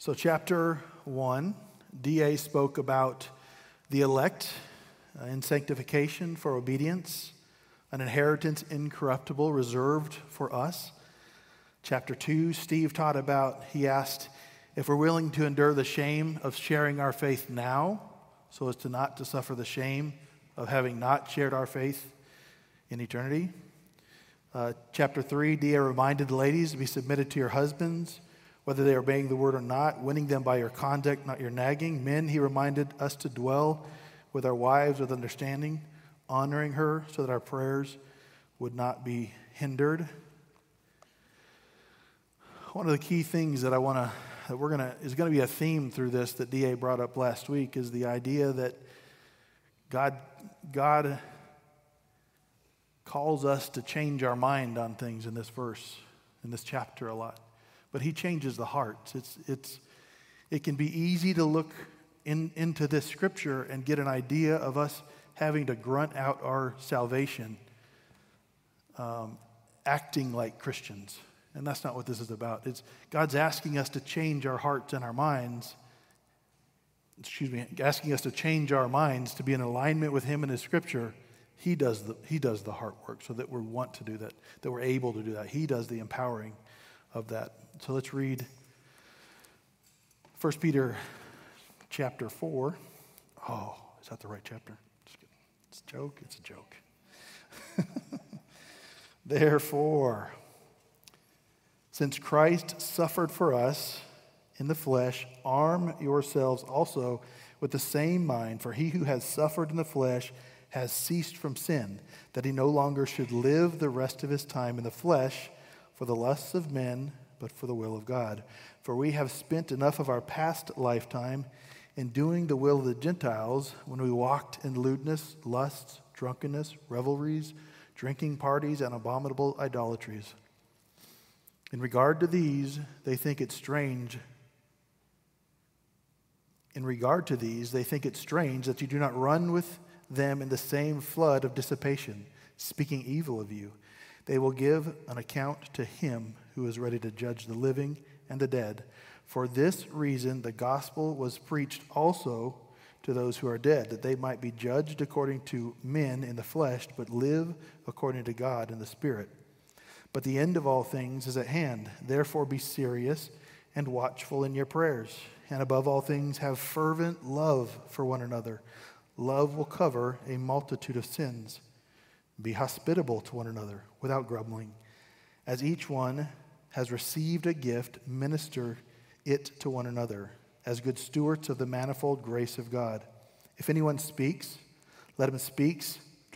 So, chapter one, DA spoke about the elect uh, in sanctification for obedience, an inheritance incorruptible reserved for us. Chapter two, Steve taught about, he asked if we're willing to endure the shame of sharing our faith now, so as to not to suffer the shame of having not shared our faith in eternity. Uh, chapter 3, DA reminded the ladies to be submitted to your husbands whether they are obeying the word or not, winning them by your conduct, not your nagging. Men, he reminded us to dwell with our wives with understanding, honoring her so that our prayers would not be hindered. One of the key things that I want to that we're going to is going to be a theme through this that DA brought up last week is the idea that God God calls us to change our mind on things in this verse, in this chapter a lot but he changes the hearts. It's, it's, it can be easy to look in, into this scripture and get an idea of us having to grunt out our salvation, um, acting like Christians. And that's not what this is about. It's God's asking us to change our hearts and our minds. Excuse me, asking us to change our minds to be in alignment with Him and His Scripture. He does the, he does the heart work so that we want to do that, that we're able to do that. He does the empowering of that. So let's read 1 Peter chapter 4. Oh, is that the right chapter? It's a joke. It's a joke. Therefore, since Christ suffered for us in the flesh, arm yourselves also with the same mind, for he who has suffered in the flesh has ceased from sin, that he no longer should live the rest of his time in the flesh for the lusts of men but for the will of God. For we have spent enough of our past lifetime in doing the will of the Gentiles when we walked in lewdness, lusts, drunkenness, revelries, drinking parties, and abominable idolatries. In regard to these, they think it strange. In regard to these, they think it strange that you do not run with them in the same flood of dissipation, speaking evil of you. They will give an account to him who is ready to judge the living and the dead. For this reason, the gospel was preached also to those who are dead, that they might be judged according to men in the flesh, but live according to God in the spirit. But the end of all things is at hand. Therefore, be serious and watchful in your prayers. And above all things, have fervent love for one another. Love will cover a multitude of sins. Be hospitable to one another without grumbling. As each one has received a gift, minister it to one another as good stewards of the manifold grace of God. If anyone speaks, let him speak,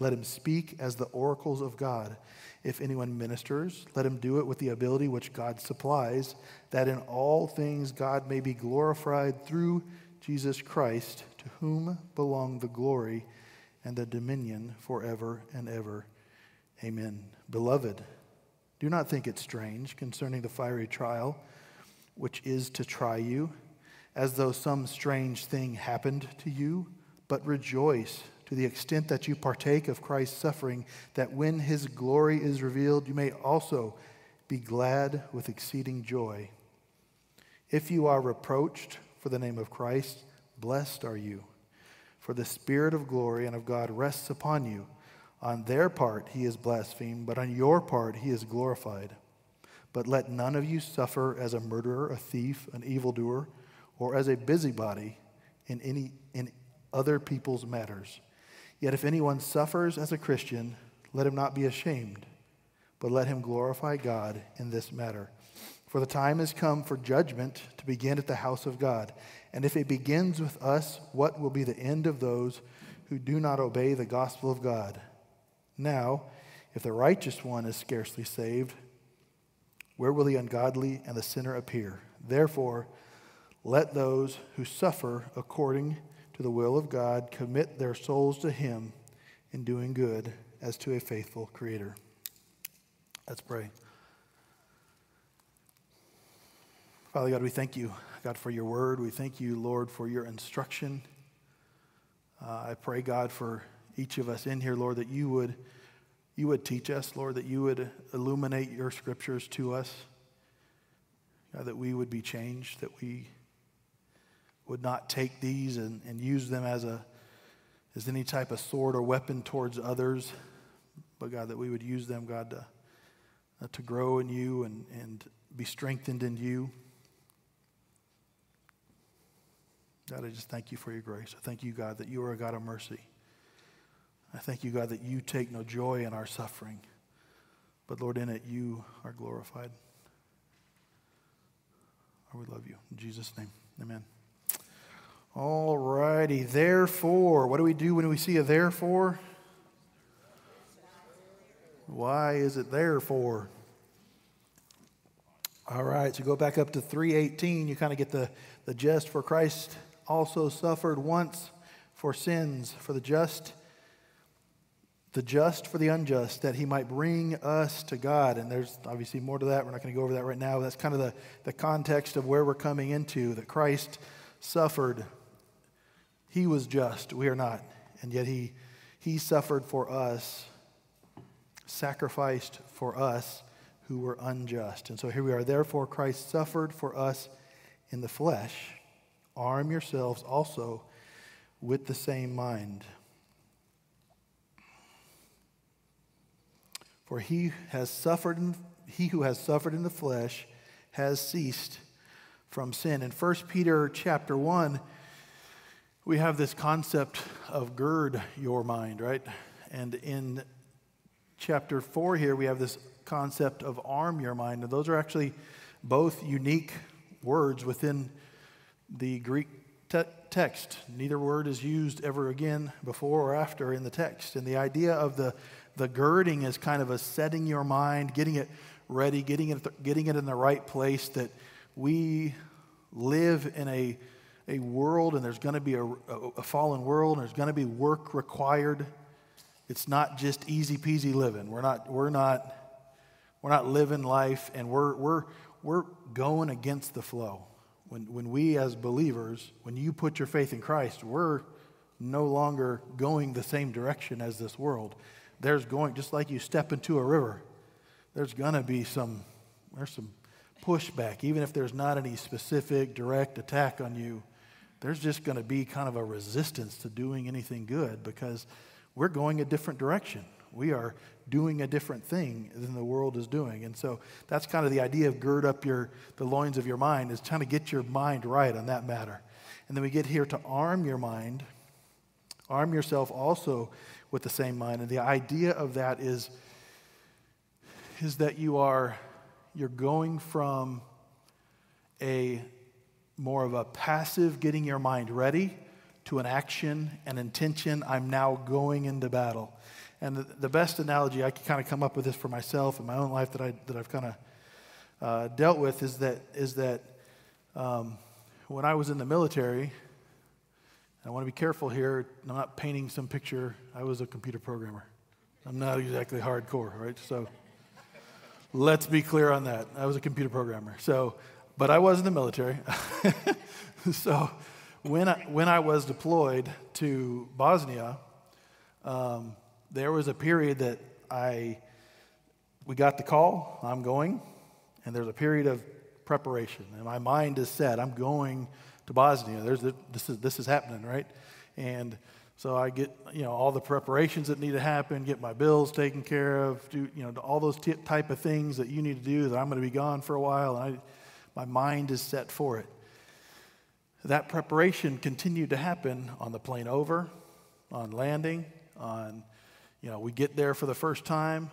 let him speak as the oracles of God. If anyone ministers, let him do it with the ability which God supplies, that in all things God may be glorified through Jesus Christ, to whom belong the glory and the dominion forever and ever. Amen. Beloved, do not think it strange concerning the fiery trial which is to try you, as though some strange thing happened to you, but rejoice to the extent that you partake of Christ's suffering, that when his glory is revealed, you may also be glad with exceeding joy. If you are reproached for the name of Christ, blessed are you, for the Spirit of glory and of God rests upon you. On their part, he is blasphemed, but on your part, he is glorified. But let none of you suffer as a murderer, a thief, an evildoer, or as a busybody in, any, in other people's matters. Yet if anyone suffers as a Christian, let him not be ashamed, but let him glorify God in this matter. For the time has come for judgment to begin at the house of God. And if it begins with us, what will be the end of those who do not obey the gospel of God? Now, if the righteous one is scarcely saved, where will the ungodly and the sinner appear? Therefore, let those who suffer according to the will of God commit their souls to Him in doing good as to a faithful Creator. Let's pray. Father God, we thank you, God, for your word. We thank you, Lord, for your instruction. Uh, I pray, God, for each of us in here, Lord, that you would, you would teach us, Lord, that you would illuminate your scriptures to us, God, that we would be changed, that we would not take these and, and use them as, a, as any type of sword or weapon towards others, but God, that we would use them, God, to, uh, to grow in you and, and be strengthened in you. God, I just thank you for your grace. I thank you, God, that you are a God of mercy. I thank you, God, that you take no joy in our suffering, but Lord, in it you are glorified. Lord, we love you. In Jesus' name, amen. All righty. Therefore, what do we do when we see a therefore? Why is it therefore? All right, so go back up to 318. You kind of get the, the gist for Christ also suffered once for sins, for the just, the just for the unjust, that he might bring us to God. And there's obviously more to that. We're not going to go over that right now. That's kind of the, the context of where we're coming into that Christ suffered. He was just, we are not. And yet he, he suffered for us, sacrificed for us who were unjust. And so here we are. Therefore, Christ suffered for us in the flesh Arm yourselves also with the same mind. For he has suffered in, he who has suffered in the flesh has ceased from sin. In 1 Peter chapter 1, we have this concept of gird your mind, right? And in chapter 4 here, we have this concept of arm your mind. And those are actually both unique words within the Greek te- text. Neither word is used ever again before or after in the text. And the idea of the, the girding is kind of a setting your mind, getting it ready, getting it, getting it in the right place that we live in a, a world and there's going to be a, a fallen world and there's going to be work required. It's not just easy peasy living. We're not, we're not, we're not living life and we're, we're, we're going against the flow. When, when we as believers, when you put your faith in Christ, we're no longer going the same direction as this world. There's going, just like you step into a river, there's going to be some, there's some pushback. Even if there's not any specific direct attack on you, there's just going to be kind of a resistance to doing anything good because we're going a different direction. We are doing a different thing than the world is doing. And so that's kind of the idea of gird up your, the loins of your mind, is trying to get your mind right on that matter. And then we get here to arm your mind, arm yourself also with the same mind. And the idea of that is, is that you are you're going from a more of a passive getting your mind ready to an action an intention. I'm now going into battle. And the, the best analogy I can kind of come up with this for myself in my own life that, I, that I've kind of uh, dealt with is that, is that um, when I was in the military, I want to be careful here, I'm not painting some picture. I was a computer programmer. I'm not exactly hardcore, right? So let's be clear on that. I was a computer programmer. So, but I was in the military. so when I, when I was deployed to Bosnia, um, there was a period that I, we got the call, I'm going, and there's a period of preparation. And my mind is set, I'm going to Bosnia. There's a, this, is, this is happening, right? And so I get, you know, all the preparations that need to happen, get my bills taken care of, do, you know, all those t- type of things that you need to do that I'm going to be gone for a while. And I, my mind is set for it. That preparation continued to happen on the plane over, on landing, on you know, we get there for the first time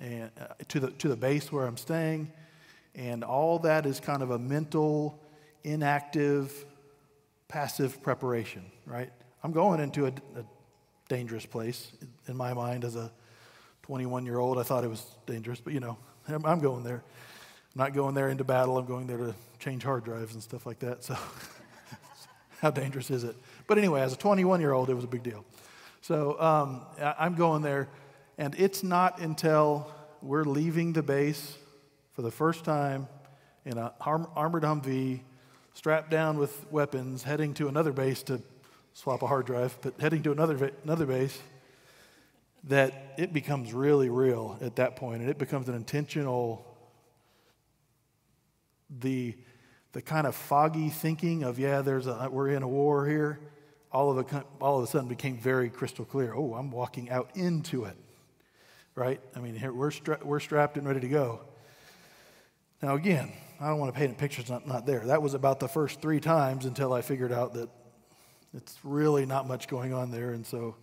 and uh, to the to the base where I'm staying, and all that is kind of a mental, inactive, passive preparation, right? I'm going into a, a dangerous place in my mind as a 21 year old. I thought it was dangerous, but you know, I'm, I'm going there. I'm not going there into battle. I'm going there to change hard drives and stuff like that. So, how dangerous is it? But anyway, as a 21 year old, it was a big deal. So um, I'm going there, and it's not until we're leaving the base for the first time in an armored Humvee, strapped down with weapons, heading to another base to swap a hard drive, but heading to another, another base, that it becomes really real at that point, and it becomes an intentional. The the kind of foggy thinking of, yeah, there's a, we're in a war here, all of, a, all of a sudden became very crystal clear. Oh, I'm walking out into it, right? I mean, here, we're, stra- we're strapped and ready to go. Now, again, I don't want to paint a picture that's not, not there. That was about the first three times until I figured out that it's really not much going on there. And so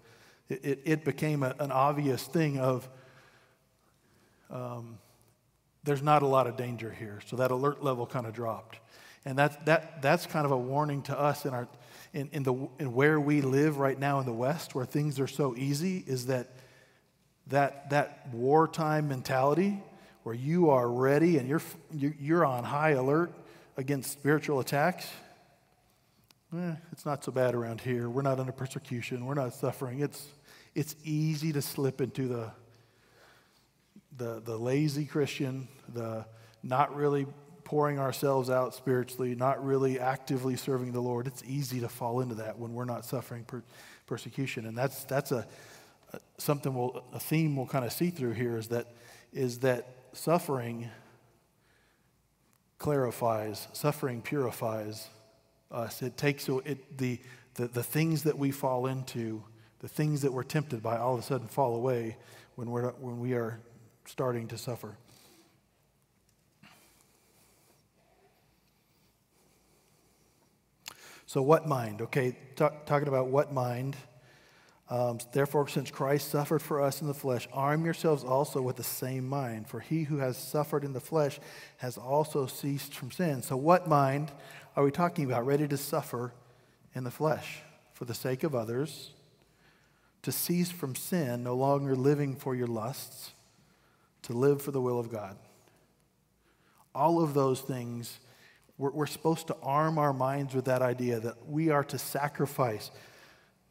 it, it, it became a, an obvious thing of um, there's not a lot of danger here. So that alert level kind of dropped. And that, that, that's kind of a warning to us in, our, in, in, the, in where we live right now in the West, where things are so easy, is that that, that wartime mentality where you are ready and you're, you're on high alert against spiritual attacks, eh, it's not so bad around here. We're not under persecution. We're not suffering. It's, it's easy to slip into the, the, the lazy Christian, the not really pouring ourselves out spiritually, not really actively serving the Lord. It's easy to fall into that when we're not suffering per, persecution. And that's, that's a, a something we'll, a theme we'll kind of see through here is that, is that suffering clarifies, suffering purifies us. It takes it, the, the, the things that we fall into, the things that we're tempted by, all of a sudden fall away when, we're, when we are starting to suffer. So, what mind? Okay, talk, talking about what mind. Um, Therefore, since Christ suffered for us in the flesh, arm yourselves also with the same mind. For he who has suffered in the flesh has also ceased from sin. So, what mind are we talking about? Ready to suffer in the flesh for the sake of others, to cease from sin, no longer living for your lusts, to live for the will of God. All of those things, we're, we're supposed to arm our minds with that idea that we are to sacrifice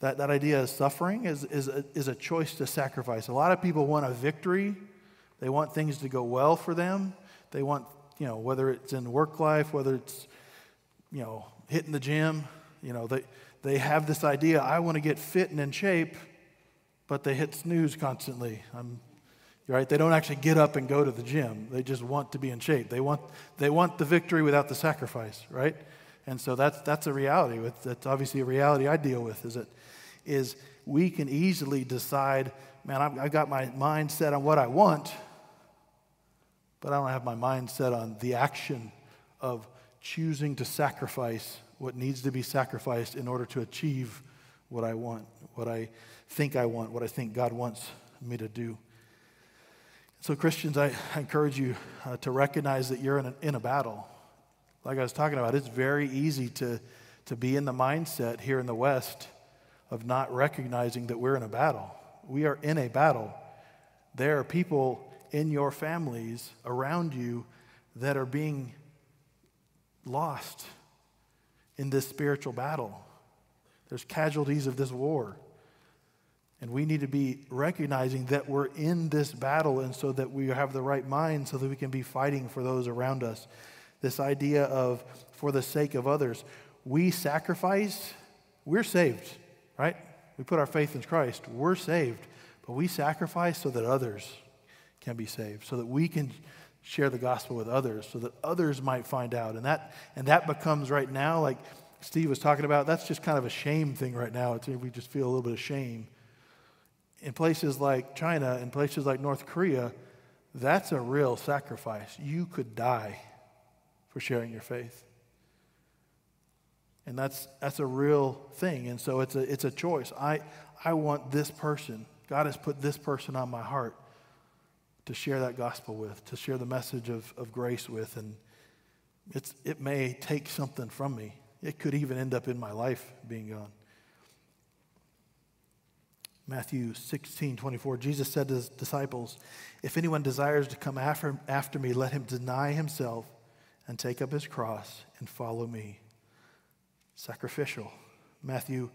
that, that idea of suffering is, is, a, is a choice to sacrifice. A lot of people want a victory. They want things to go well for them. They want, you know, whether it's in work life, whether it's, you know, hitting the gym, you know, they, they have this idea, I want to get fit and in shape, but they hit snooze constantly. I'm, right? They don't actually get up and go to the gym. They just want to be in shape. They want, they want the victory without the sacrifice, right? And so that's, that's a reality. That's obviously a reality I deal with is that is we can easily decide, man, I've, I've got my mind set on what I want, but I don't have my mind set on the action of choosing to sacrifice what needs to be sacrificed in order to achieve what I want, what I think I want, what I think God wants me to do. So, Christians, I, encourage you uh, to recognize that you're in a, in a battle. Like I was talking about, it's very easy to, to be in the mindset here in the West of not recognizing that we're in a battle. We are in a battle. There are people in your families around you that are being lost in this spiritual battle. There's casualties of this war. And we need to be recognizing that we're in this battle and so that we have the right mind so that we can be fighting for those around us. This idea of for the sake of others. We sacrifice, we're saved right? We put our faith in Christ. We're saved, but we sacrifice so that others can be saved, so that we can share the gospel with others, so that others might find out. And that, and that becomes right now, like Steve was talking about, that's just kind of a shame thing right now. It's, we just feel a little bit of shame. In places like China, in places like North Korea, that's a real sacrifice. You could die for sharing your faith. And that's, that's a real thing. And so it's a, it's a choice. I, I want this person, God has put this person on my heart to share that gospel with, to share the message of, of grace with. And it's, it may take something from me. It could even end up in my life being gone. Matthew 16, 24, Jesus said to his disciples, If anyone desires to come after, after me, let him deny himself and take up his cross and follow me sacrificial. Matthew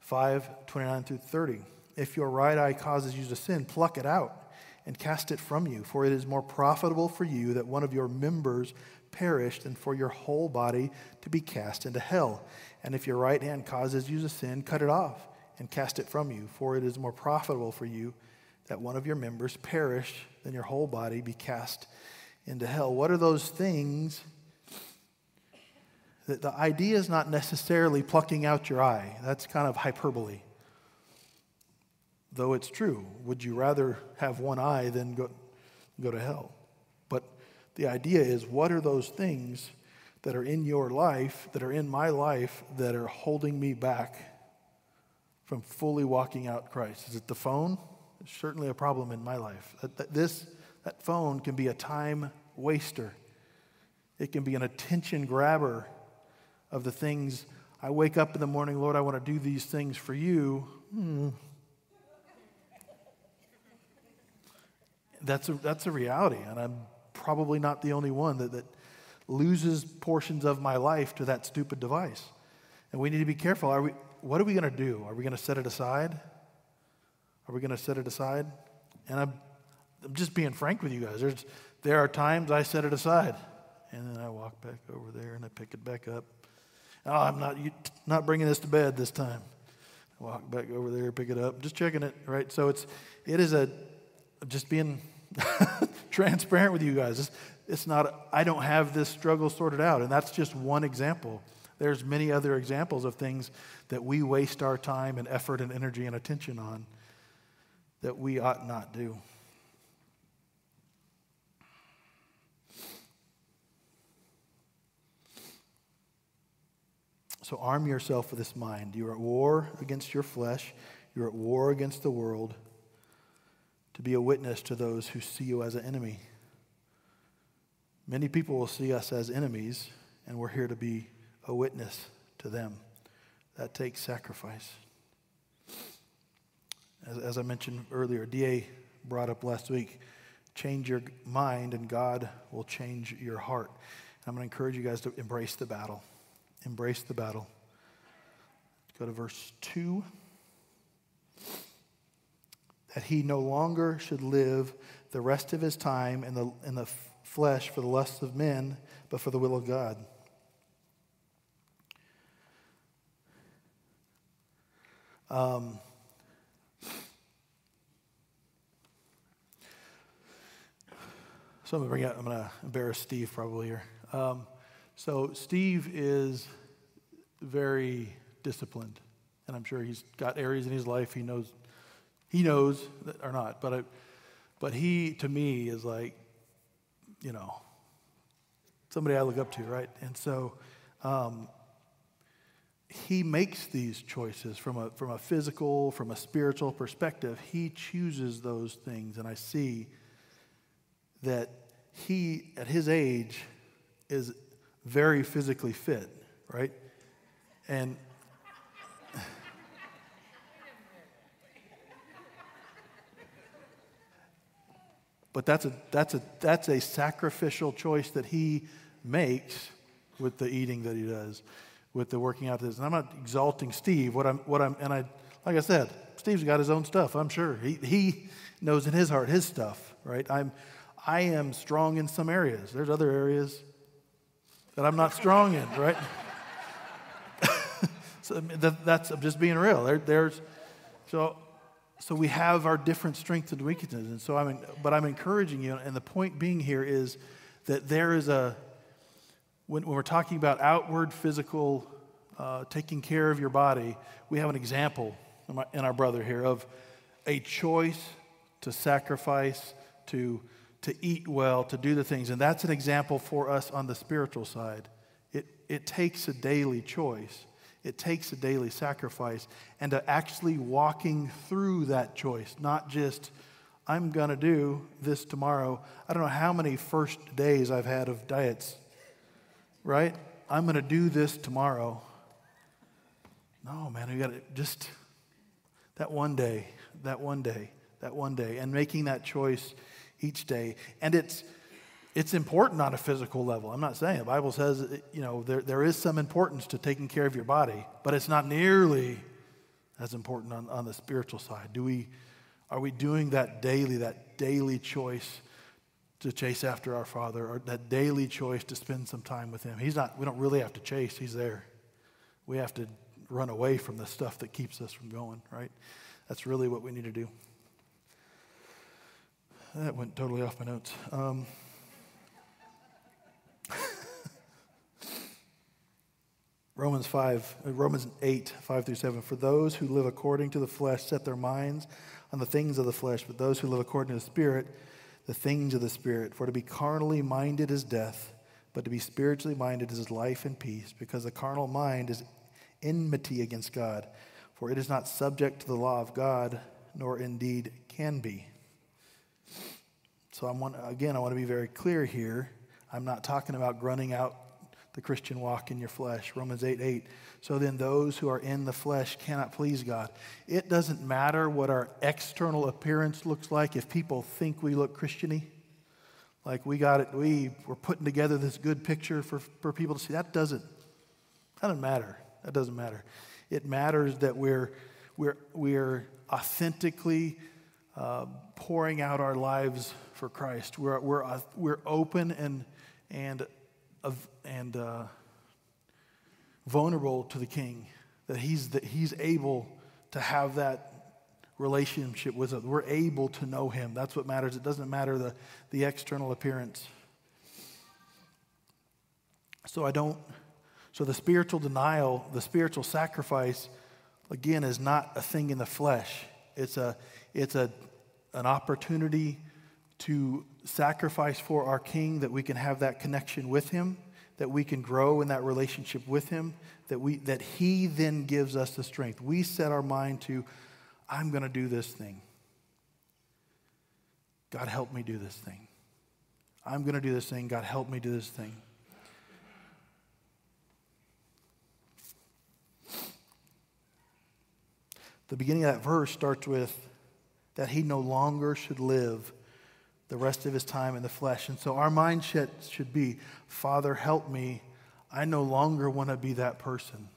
5 29 through 30. If your right eye causes you to sin, pluck it out and cast it from you, for it is more profitable for you that one of your members perish than for your whole body to be cast into hell. And if your right hand causes you to sin, cut it off and cast it from you, for it is more profitable for you that one of your members perish than your whole body be cast into hell. What are those things The, the idea is not necessarily plucking out your eye, that's kind of hyperbole. Though it's true. Would you rather have one eye than go, go to hell? But the idea is what are those things that are in your life, that are in my life, that are holding me back from fully walking out Christ? Is it the phone? It's certainly a problem in my life. This, that phone can be a time waster, it can be an attention grabber of the things. I wake up in the morning, Lord, I want to do these things for you. Hmm. That's, a, that's a reality, and I'm probably not the only one that, that loses portions of my life to that stupid device. And we need to be careful. Are we, what are we going to do? Are we going to set it aside? Are we going to set it aside? And I'm, I'm just being frank with you guys. There's, there are times I set it aside, and then I walk back over there and I pick it back up. Oh, I'm not, you, not bringing this to bed this time. Walk back over there, pick it up, just checking it, right? So it's, it is a, just being transparent with you guys. It's, it's not, I don't have this struggle sorted out. And that's just one example. There's many other examples of things that we waste our time and effort and energy and attention on that we ought not do. So arm yourself with this mind. You're at war against your flesh, you're at war against the world to be a witness to those who see you as an enemy. Many people will see us as enemies, and we're here to be a witness to them. That takes sacrifice. As, as I mentioned earlier, DA brought up last week change your mind, and God will change your heart. I'm going to encourage you guys to embrace the battle. Embrace the battle. Go to verse 2 that he no longer should live the rest of his time in the, in the flesh for the lusts of men, but for the will of God. Um, so I'm going to bring I'm to embarrass Steve probably here. Um, so Steve is very disciplined, and I'm sure he's got areas in his life he knows he knows or not, but, I, but he, to me, is like, you know, somebody I look up to, right? And so um, he makes these choices from a, from a physical, from a spiritual perspective. He chooses those things, and I see that he, at his age, is very physically fit, right? And But that's a, that's, a, that's a sacrificial choice that he makes with the eating that he does, with the working out this. And I'm not exalting Steve. What I'm, what I'm, and I, like I said, Steve's got his own stuff, I'm sure. He, he knows in his heart his stuff, right? I'm, I am strong in some areas. There's other areas that I'm not strong in, right? so that, that's I'm just being real. There, there's, so so we have our different strengths and weaknesses. And so I'm, but I'm encouraging you, and the point being here is that there is a, when, when we're talking about outward physical, uh, taking care of your body, we have an example in our brother here of a choice to sacrifice, to, to eat well, to do the things. And that's an example for us on the spiritual side. It, it takes a daily choice. It takes a daily sacrifice and to actually walking through that choice, not just, I'm going to do this tomorrow. I don't know how many first days I've had of diets, right? I'm going to do this tomorrow. No, man, we got to just that one day, that one day, that one day, and making that choice each day. And it's, it's important on a physical level. I'm not saying the Bible says, you know, there, there is some importance to taking care of your body, but it's not nearly as important on, on the spiritual side. Do we, are we doing that daily, that daily choice to chase after our Father, or that daily choice to spend some time with Him? He's not, we don't really have to chase, He's there. We have to run away from the stuff that keeps us from going, right? That's really what we need to do. That went totally off my notes. Um, Romans 5, uh, Romans 8, 5 through 7. For those who live according to the flesh set their minds on the things of the flesh, but those who live according to the Spirit, the things of the Spirit. For to be carnally minded is death, but to be spiritually minded is life and peace, because the carnal mind is enmity against God, for it is not subject to the law of God, nor indeed can be. So I'm again, I want to be very clear here. I'm not talking about grunting out the Christian walk in your flesh. Romans 8 8. So then, those who are in the flesh cannot please God. It doesn't matter what our external appearance looks like if people think we look Christiany. Like we got it, we were putting together this good picture for, for people to see. That doesn't, that doesn't matter. That doesn't matter. It matters that we're, we're, we're authentically uh, pouring out our lives for Christ. We're, we're, uh, we're open and, and and uh, vulnerable to the King, that he's, that he's able to have that relationship with us. We're able to know Him. That's what matters. It doesn't matter the, the external appearance. So I don't, so the spiritual denial, the spiritual sacrifice, again, is not a thing in the flesh. It's, a, it's a, an opportunity to sacrifice for our King, that we can have that connection with Him, that we can grow in that relationship with Him, that, we, that He then gives us the strength. We set our mind to, I'm going to do this thing. God, help me do this thing. I'm going to do this thing. God, help me do this thing. The beginning of that verse starts with that he no longer should live the rest of his time in the flesh. And so our mindset should be Father, help me. I no longer want to be that person.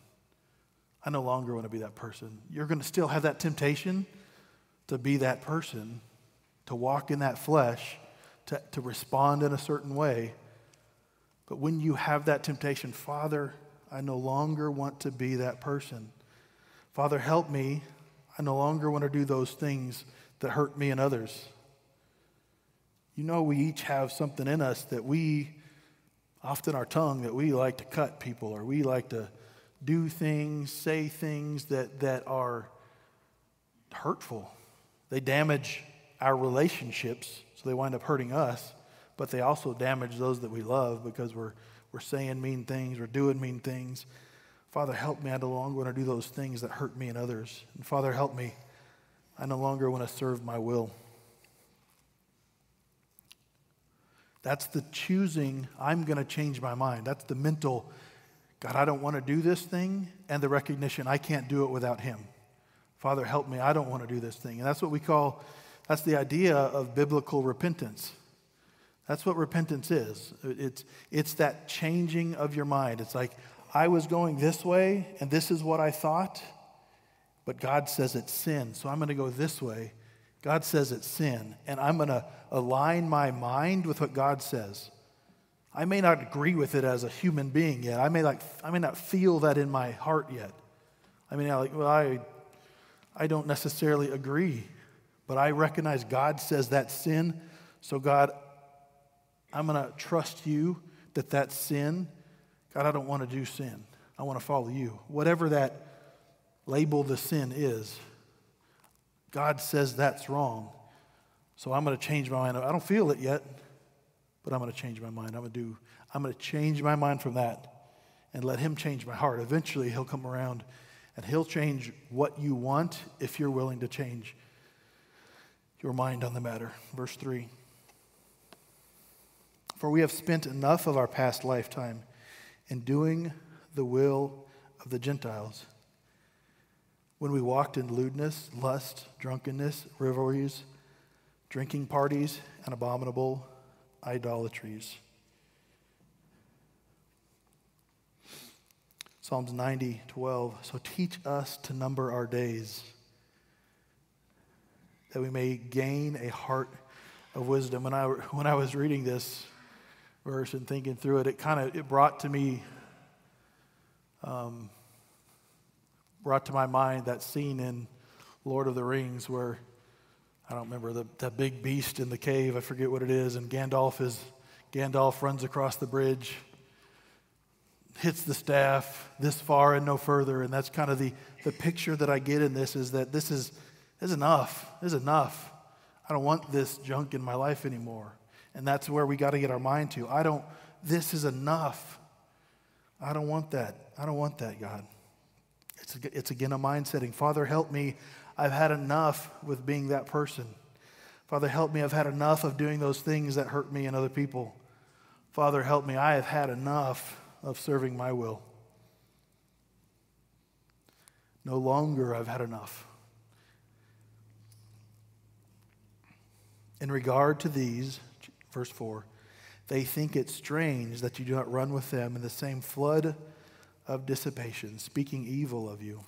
I no longer want to be that person. You're going to still have that temptation to be that person, to walk in that flesh, to, to respond in a certain way. But when you have that temptation, Father, I no longer want to be that person. Father, help me. I no longer want to do those things that hurt me and others. You know, we each have something in us that we, often our tongue, that we like to cut people or we like to do things, say things that, that are hurtful. They damage our relationships, so they wind up hurting us, but they also damage those that we love because we're, we're saying mean things, we're doing mean things. Father, help me. I no longer want to do those things that hurt me and others. And Father, help me. I no longer want to serve my will. That's the choosing, I'm going to change my mind. That's the mental, God, I don't want to do this thing, and the recognition, I can't do it without Him. Father, help me, I don't want to do this thing. And that's what we call, that's the idea of biblical repentance. That's what repentance is. It's, it's that changing of your mind. It's like, I was going this way, and this is what I thought, but God says it's sin, so I'm going to go this way God says it's sin, and I'm going to align my mind with what God says. I may not agree with it as a human being yet. I may, like, I may not feel that in my heart yet. I mean, like, well, I, I don't necessarily agree, but I recognize God says that's sin. So, God, I'm going to trust you that that's sin. God, I don't want to do sin. I want to follow you. Whatever that label the sin is, God says that's wrong. So I'm going to change my mind. I don't feel it yet, but I'm going to change my mind. I'm going to do I'm going to change my mind from that and let him change my heart. Eventually he'll come around and he'll change what you want if you're willing to change your mind on the matter. Verse 3. For we have spent enough of our past lifetime in doing the will of the Gentiles when we walked in lewdness, lust, drunkenness, revelries, drinking parties, and abominable idolatries. Psalms 90, 12. So teach us to number our days, that we may gain a heart of wisdom. When I, when I was reading this verse and thinking through it, it kind of it brought to me um, brought to my mind that scene in Lord of the Rings where I don't remember the, the big beast in the cave. I forget what it is. And Gandalf is Gandalf runs across the bridge. hits the staff this far and no further. And that's kind of the, the picture that I get in this is that this is, is enough. This is enough. I don't want this junk in my life anymore. And that's where we got to get our mind to. I don't, this is enough. I don't want that. I don't want that, God. It's, it's again a mind setting. Father, help me. I've had enough with being that person. Father, help me. I've had enough of doing those things that hurt me and other people. Father, help me. I have had enough of serving my will. No longer I've had enough. In regard to these, verse 4, they think it strange that you do not run with them in the same flood of dissipation, speaking evil of you.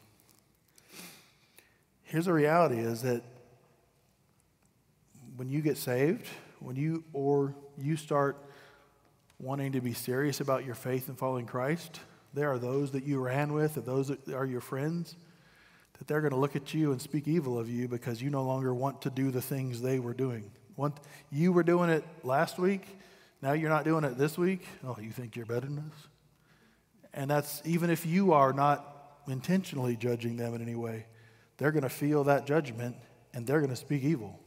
Here's the reality is that when you get saved, when you or you start wanting to be serious about your faith and following Christ, there are those that you ran with, or those that are your friends, that they're going to look at you and speak evil of you because you no longer want to do the things they were doing. Want, you were doing it last week, now you're not doing it this week. Oh, you think you're better than us? And that's even if you are not intentionally judging them in any way, they're going to feel that judgment and they're going to speak evil.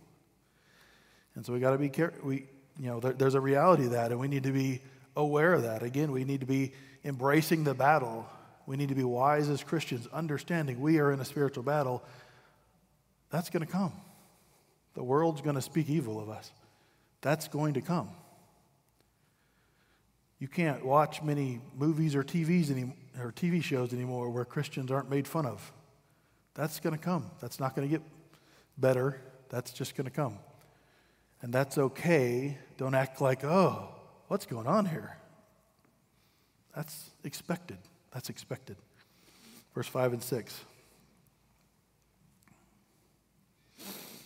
And so we got to be careful. We, you know, there, there's a reality of that, and we need to be aware of that. Again, we need to be embracing the battle. We need to be wise as Christians, understanding we are in a spiritual battle. That's going to come. The world's going to speak evil of us. That's going to come. You can't watch many movies or TVs any, or TV shows anymore where Christians aren't made fun of. That's going to come. That's not going to get better. That's just going to come. And that's okay. Don't act like, oh, what's going on here? That's expected. That's expected. Verse 5 and 6.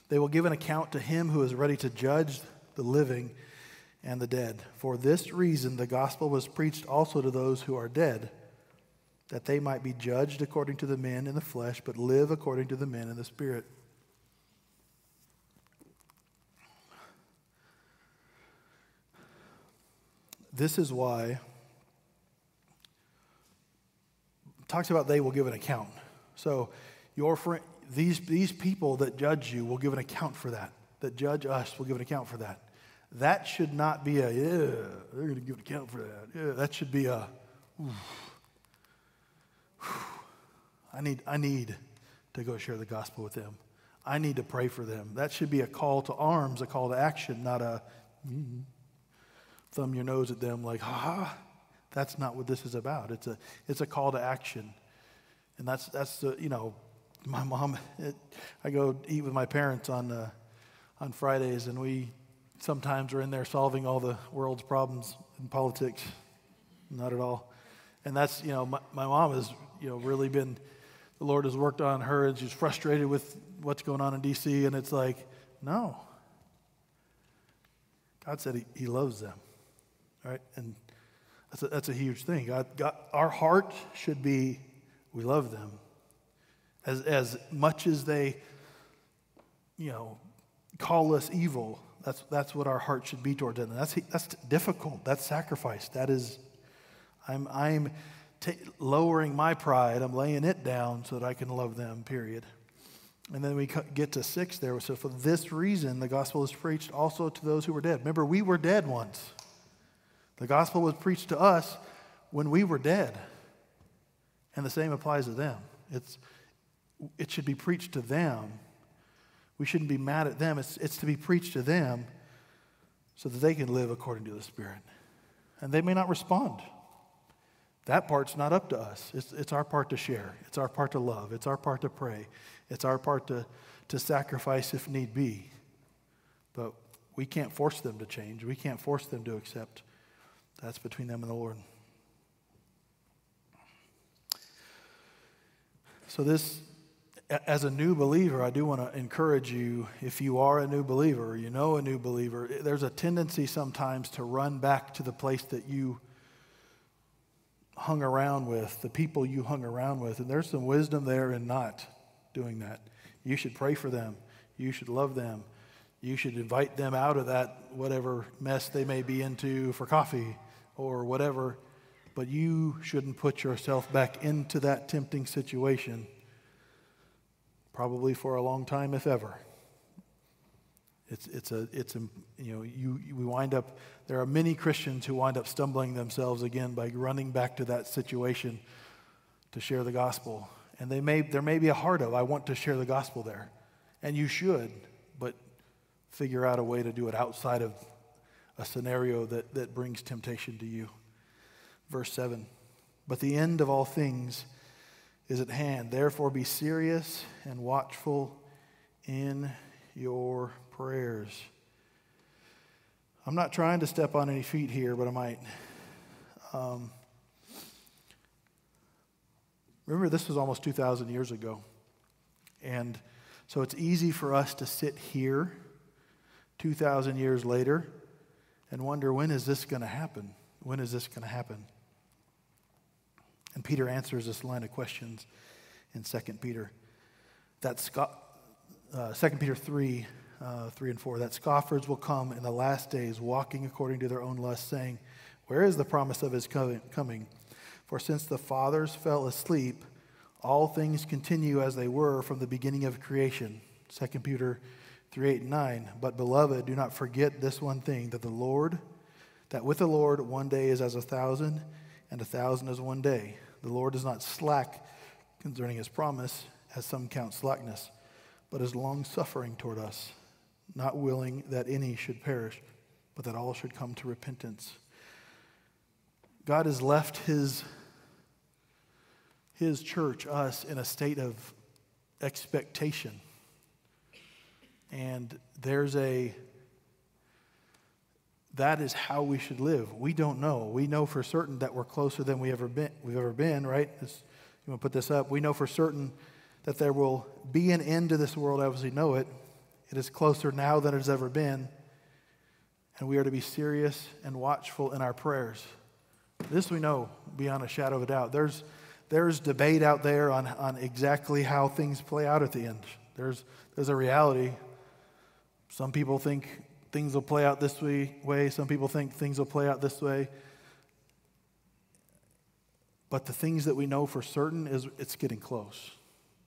They will give an account to him who is ready to judge the living and the dead. For this reason, the gospel was preached also to those who are dead, that they might be judged according to the men in the flesh, but live according to the men in the spirit. This is why talks about they will give an account. So your friend, these, these people that judge you will give an account for that. That judge us will give an account for that. That should not be a, yeah, they're going to give an account for that. Yeah, that should be a, I need, I need to go share the gospel with them. I need to pray for them. That should be a call to arms, a call to action, not a mm, thumb your nose at them like, ha. That's not what this is about. It's a, it's a call to action. And that's, that's the, you know, my mom, it, I go eat with my parents on, uh, on Fridays, and we sometimes are in there solving all the world's problems in politics. Not at all. And that's, you know, my, my mom has, you know, really been, the Lord has worked on her, and she's frustrated with what's going on in D.C., and it's like, no. God said he, he loves them, right? And that's a, that's a huge thing. God, God, our heart should be, we love them. As, as much as they, you know, call us evil, that's, that's what our heart should be towards them. That's, that's difficult. That's sacrifice. That is, I'm, I'm t- lowering my pride. I'm laying it down so that I can love them, period. And then we get to six there. So, for this reason, the gospel is preached also to those who were dead. Remember, we were dead once. The gospel was preached to us when we were dead. And the same applies to them. It's, it should be preached to them. We shouldn't be mad at them. It's, it's to be preached to them so that they can live according to the Spirit. And they may not respond. That part's not up to us. It's, it's our part to share, it's our part to love, it's our part to pray, it's our part to, to sacrifice if need be. But we can't force them to change, we can't force them to accept. That's between them and the Lord. So, this, as a new believer, I do want to encourage you if you are a new believer, you know a new believer, there's a tendency sometimes to run back to the place that you hung around with, the people you hung around with. And there's some wisdom there in not doing that. You should pray for them, you should love them, you should invite them out of that whatever mess they may be into for coffee or whatever. but you shouldn't put yourself back into that tempting situation, probably for a long time, if ever. It's, it's a, it's a, you know, you, you, we wind up, there are many Christians who wind up stumbling themselves again by running back to that situation to share the gospel. And they may, there may be a heart of, I want to share the gospel there. And you should, but figure out a way to do it outside of a scenario that, that brings temptation to you. Verse 7 But the end of all things is at hand. Therefore, be serious and watchful in your prayers. I'm not trying to step on any feet here, but I might. Um, remember, this was almost 2,000 years ago. And so it's easy for us to sit here 2,000 years later and wonder when is this going to happen? When is this going to happen? And Peter answers this line of questions in 2 Peter. That uh, 2 Peter 3, uh, 3 and 4, that scoffers will come in the last days, walking according to their own lust, saying, Where is the promise of his coming? For since the fathers fell asleep, all things continue as they were from the beginning of creation. 2 Peter 3 8 and 9. But beloved, do not forget this one thing that the Lord, that with the Lord one day is as a thousand, and a thousand is one day. The Lord is not slack concerning his promise, as some count slackness, but is long suffering toward us, not willing that any should perish, but that all should come to repentance. God has left his, his church, us, in a state of expectation and there's a, that is how we should live. We don't know. We know for certain that we're closer than we ever been, we've ever been, right? You want to put this up? We know for certain that there will be an end to this world as we know it. It is closer now than it has ever been. And we are to be serious and watchful in our prayers. This we know beyond a shadow of a doubt. There's, there's debate out there on, on exactly how things play out at the end. There's, there's a reality some people think things will play out this way. Some people think things will play out this way. But the things that we know for certain is it's getting close.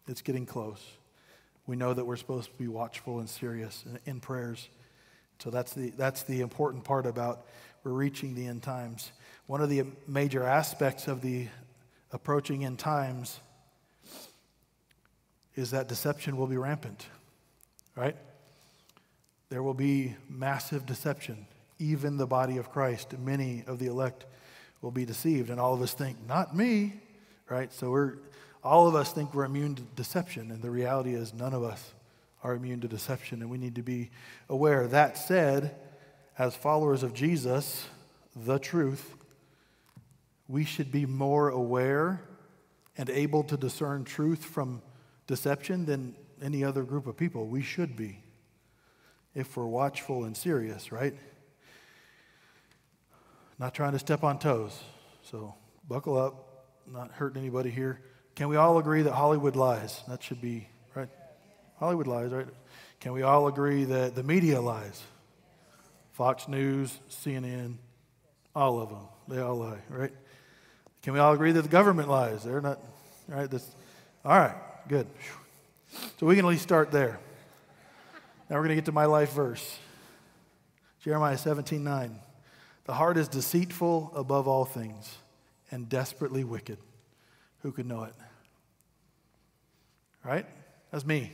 It's getting close. We know that we're supposed to be watchful and serious in, in prayers. So that's the, that's the important part about we're reaching the end times. One of the major aspects of the approaching end times is that deception will be rampant, right? There will be massive deception. Even the body of Christ, many of the elect will be deceived. And all of us think, not me, right? So we're, all of us think we're immune to deception. And the reality is, none of us are immune to deception. And we need to be aware. That said, as followers of Jesus, the truth, we should be more aware and able to discern truth from deception than any other group of people. We should be if we're watchful and serious, right? Not trying to step on toes. So buckle up, not hurting anybody here. Can we all agree that Hollywood lies? That should be, right? Hollywood lies, right? Can we all agree that the media lies? Fox News, CNN, all of them. They all lie, right? Can we all agree that the government lies? They're not, right? This, all right, good. So we can at least start there. Now we're going to get to my life verse Jeremiah 17 9. The heart is deceitful above all things and desperately wicked. Who could know it? Right? That's me.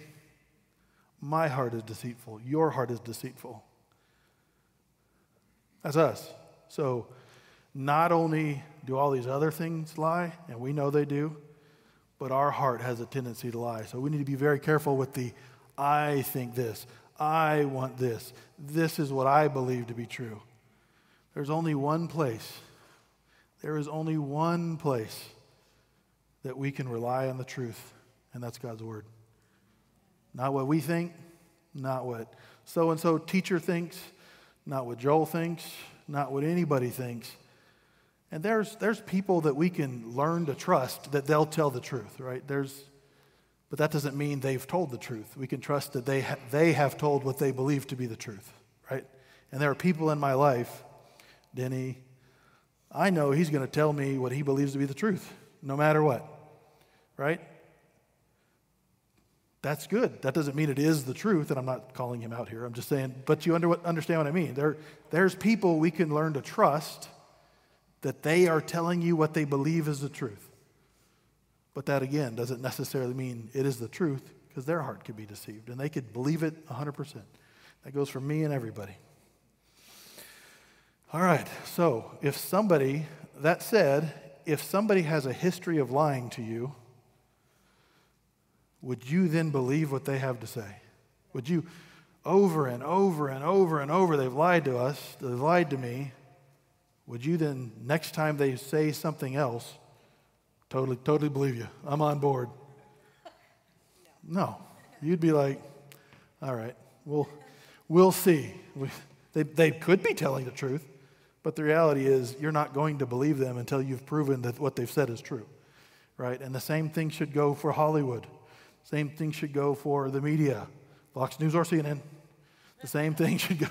My heart is deceitful. Your heart is deceitful. That's us. So, not only do all these other things lie, and we know they do, but our heart has a tendency to lie. So, we need to be very careful with the I think this, I want this. This is what I believe to be true. There's only one place. There is only one place that we can rely on the truth, and that's God's Word. Not what we think, not what so and so teacher thinks, not what Joel thinks, not what anybody thinks. And there's, there's people that we can learn to trust that they'll tell the truth, right? There's, but that doesn't mean they've told the truth. We can trust that they, ha- they have told what they believe to be the truth, right? And there are people in my life, Denny, I know he's going to tell me what he believes to be the truth, no matter what. Right? That's good. That doesn't mean it is the truth, and I'm not calling him out here. I'm just saying, but you under, understand what I mean. There, there's people we can learn to trust that they are telling you what they believe is the truth. But that, again, doesn't necessarily mean it is the truth because their heart could be deceived and they could believe it 100%. That goes for me and everybody. All right, so if somebody, that said, if somebody has a history of lying to you, would you then believe what they have to say? Would you, over and over and over and over, they've lied to us, they've lied to me. Would you then, next time they say something else, totally, totally believe you? I'm on board. No. You'd be like, all right, we'll, we'll see. We, they, they could be telling the truth, but the reality is you're not going to believe them until you've proven that what they've said is true, right? And the same thing should go for Hollywood. Same thing should go for the media, Fox News or CNN. The same thing should go.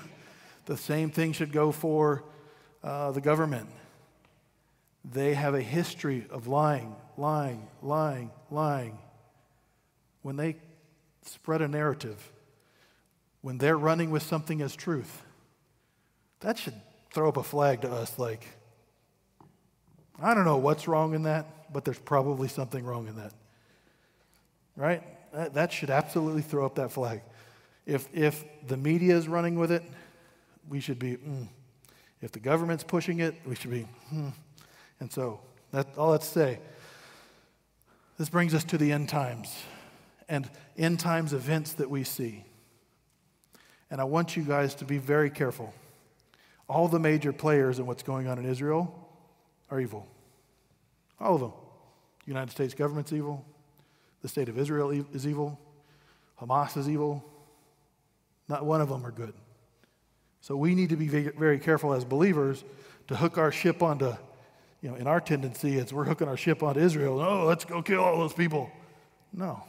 The same thing should go for uh, the government. They have a history of lying, lying, lying, lying. When they spread a narrative, when they're running with something as truth, that should throw up a flag to us like, I don't know what's wrong in that, but there's probably something wrong in that right? That, that should absolutely throw up that flag. If, if the media is running with it, we should be, mm. If the government's pushing it, we should be, mm. And so, that, all that to say, this brings us to the end times and end times events that we see. And I want you guys to be very careful. All the major players in what's going on in Israel are evil. All of them. The United States government's evil. The state of Israel is evil. Hamas is evil. Not one of them are good. So we need to be very careful as believers to hook our ship onto, you know, in our tendency, it's we're hooking our ship onto Israel. Oh, let's go kill all those people. No,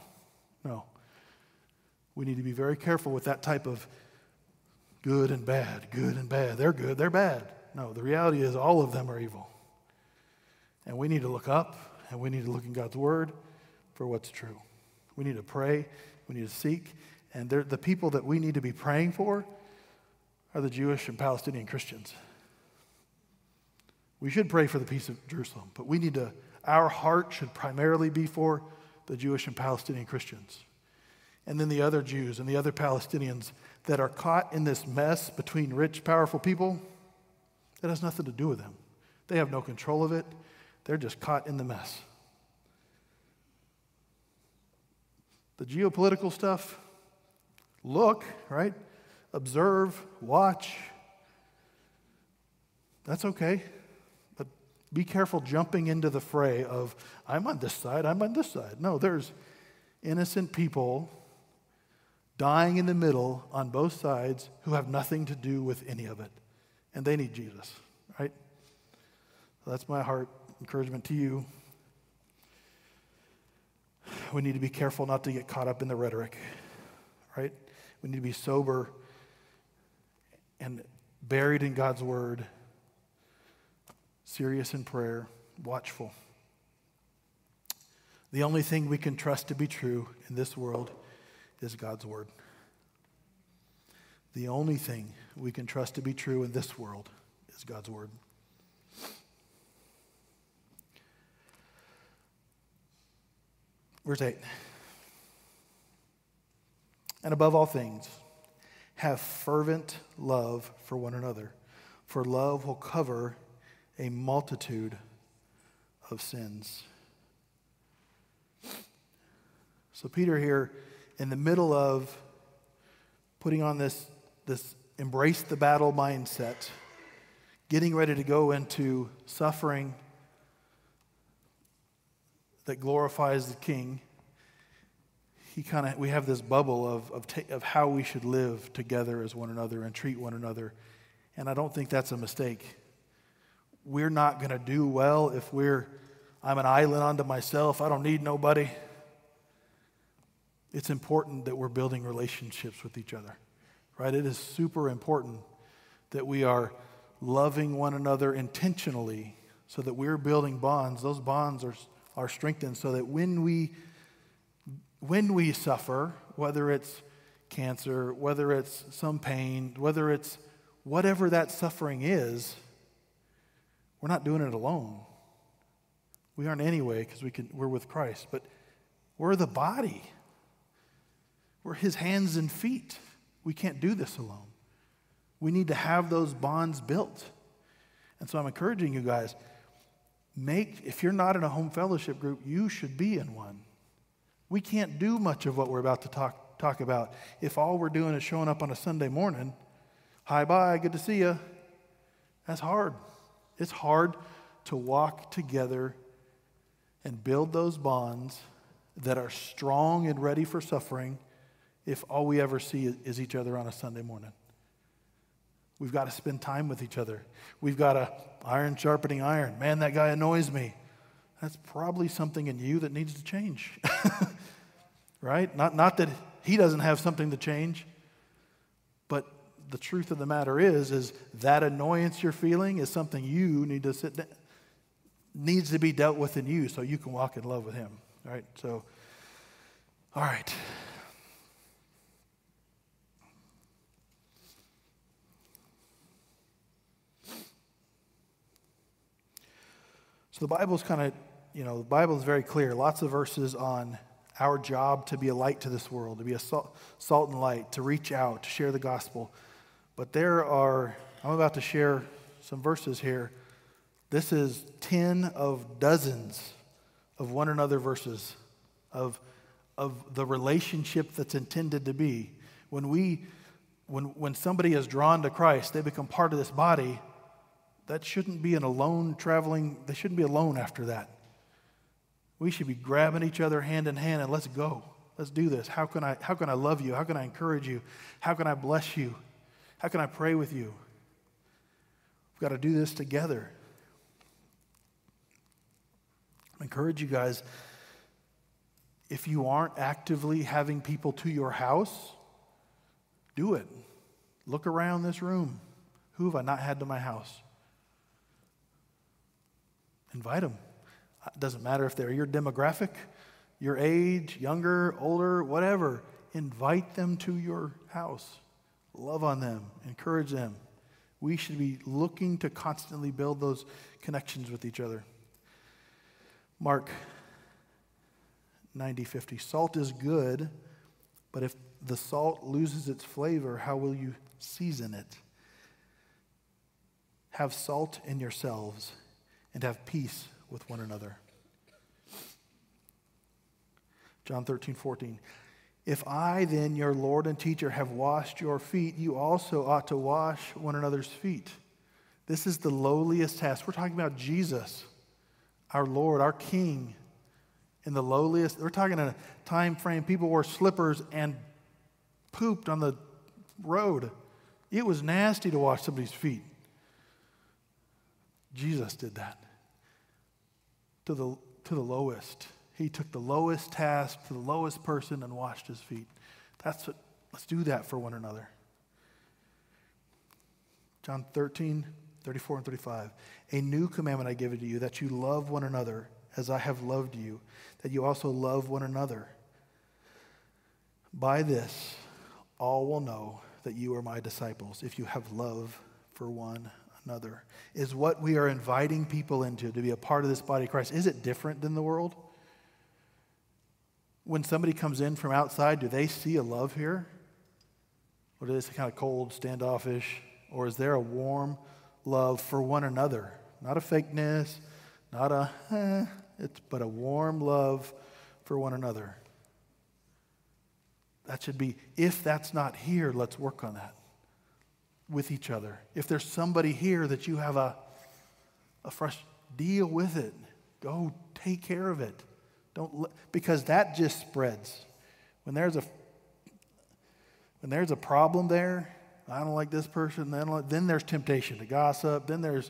no. We need to be very careful with that type of good and bad, good and bad. They're good, they're bad. No, the reality is all of them are evil. And we need to look up and we need to look in God's Word for what's true. We need to pray, we need to seek, and the people that we need to be praying for are the Jewish and Palestinian Christians. We should pray for the peace of Jerusalem, but we need to, our heart should primarily be for the Jewish and Palestinian Christians. And then the other Jews and the other Palestinians that are caught in this mess between rich, powerful people, that has nothing to do with them. They have no control of it. They're just caught in the mess. The geopolitical stuff, look, right? Observe, watch. That's okay. Be careful jumping into the fray of, I'm on this side, I'm on this side. No, there's innocent people dying in the middle on both sides who have nothing to do with any of it. And they need Jesus, right? So that's my heart encouragement to you we need to be careful not to get caught up in the rhetoric, right? We need to be sober and buried in God's word, serious in prayer, watchful. The only thing we can trust to be true in this world is God's word. The only thing we can trust to be true in this world is God's word. Verse 8. And above all things, have fervent love for one another, for love will cover a multitude of sins. So, Peter here, in the middle of putting on this, this embrace the battle mindset, getting ready to go into suffering that glorifies the king, he kind of we have this bubble of, of, ta- of how we should live together as one another and treat one another. And I don't think that's a mistake. We're not going to do well if we're, I'm an island unto myself, I don't need nobody. It's important that we're building relationships with each other, right? It is super important that we are loving one another intentionally so that we're building bonds. Those bonds are, are strengthened so that when we, when we suffer, whether it's cancer, whether it's some pain, whether it's whatever that suffering is, we're not doing it alone. We aren't anyway because we can, we're with Christ, but we're the body. We're his hands and feet. We can't do this alone. We need to have those bonds built. And so I'm encouraging you guys make, if you're not in a home fellowship group, you should be in one. We can't do much of what we're about to talk, talk about if all we're doing is showing up on a Sunday morning. Hi, bye, good to see you. That's hard. It's hard to walk together and build those bonds that are strong and ready for suffering if all we ever see is each other on a Sunday morning. We've got to spend time with each other. We've got to iron sharpening iron. Man, that guy annoys me. That's probably something in you that needs to change. right? Not, not that he doesn't have something to change, the truth of the matter is, is that annoyance you're feeling is something you need to sit down, needs to be dealt with in you so you can walk in love with him. Right? So, all right. So the Bible's kind of, you know, the Bible is very clear. Lots of verses on our job to be a light to this world, to be a salt, salt and light, to reach out, to share the gospel. But there are, I'm about to share some verses here. This is 10 of dozens of one another verses of, of the relationship that's intended to be. When we when, when somebody is drawn to Christ, they become part of this body that shouldn't be an alone traveling, they shouldn't be alone after that. We should be grabbing each other hand in hand and let's go. Let's do this. How can I, how can I love you? How can I encourage you? How can I bless you? How can I pray with you? We've got to do this together. I encourage you guys if you aren't actively having people to your house, do it. Look around this room. Who have I not had to my house? Invite them. It uh, doesn't matter if they're your demographic, your age, younger, older, whatever. Invite them to your house. Love on them, encourage them. We should be looking to constantly build those connections with each other. Mark 90 50. Salt is good, but if the salt loses its flavor, how will you season it? Have salt in yourselves and have peace with one another. John 13, 14. If I, then, your Lord and teacher, have washed your feet, you also ought to wash one another's feet. This is the lowliest task. We're talking about Jesus, our Lord, our King, in the lowliest. We're talking in a time frame people wore slippers and pooped on the road. It was nasty to wash somebody's feet. Jesus did that to the, to the lowest. He took the lowest task to the lowest person and washed his feet. That's what, let's do that for one another. John 13, 34 and 35. A new commandment I give to you, that you love one another as I have loved you, that you also love one another. By this, all will know that you are my disciples, if you have love for one another. Is what we are inviting people into to be a part of this body of Christ, is it different than the world? When somebody comes in from outside, do they see a love here? Or is it kind of cold, standoffish? Or is there a warm love for one another? Not a fakeness, not a, eh, it's, but a warm love for one another. That should be, if that's not here, let's work on that with each other. If there's somebody here that you have a, a fresh deal with it, go take care of it. Don't because that just spreads. When there's a when there's a problem there, I don't like this person. Then then there's temptation to gossip. Then there's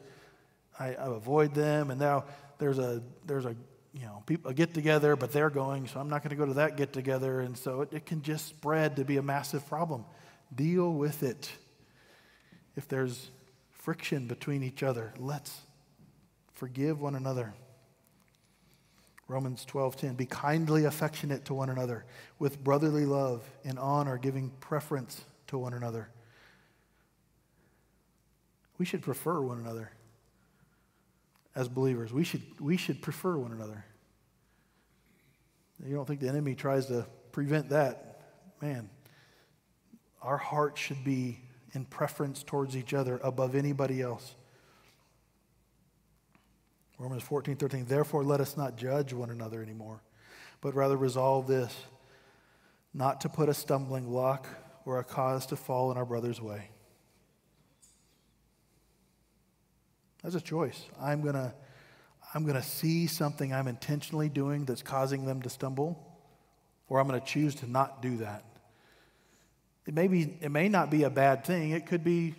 I, I avoid them, and now there's a there's a you know people a get together, but they're going, so I'm not going to go to that get together, and so it, it can just spread to be a massive problem. Deal with it if there's friction between each other, let's Forgive one another. Romans 12:10 Be kindly affectionate to one another with brotherly love and honor giving preference to one another. We should prefer one another as believers. We should, we should prefer one another. You don't think the enemy tries to prevent that? Man, our heart should be in preference towards each other above anybody else. Romans 14, 13. Therefore, let us not judge one another anymore, but rather resolve this not to put a stumbling block or a cause to fall in our brother's way. That's a choice. I'm going to I'm going to see something I'm intentionally doing that's causing them to stumble, or I'm going to choose to not do that. It may, be, it may not be a bad thing. It could be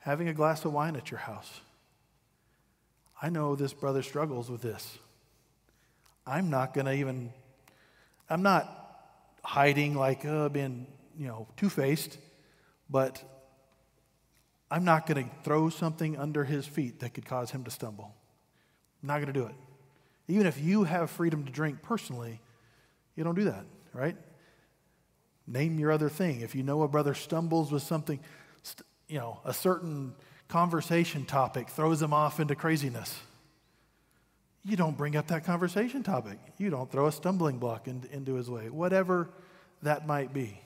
having a glass of wine at your house. I know this brother struggles with this. I'm not going to even, I'm not hiding like uh, being, you know, two faced, but I'm not going to throw something under his feet that could cause him to stumble. I'm not going to do it. Even if you have freedom to drink personally, you don't do that, right? Name your other thing. If you know a brother stumbles with something, you know, a certain conversation topic throws him off into craziness, you don't bring up that conversation topic. You don't throw a stumbling block in, into his way, whatever that might be.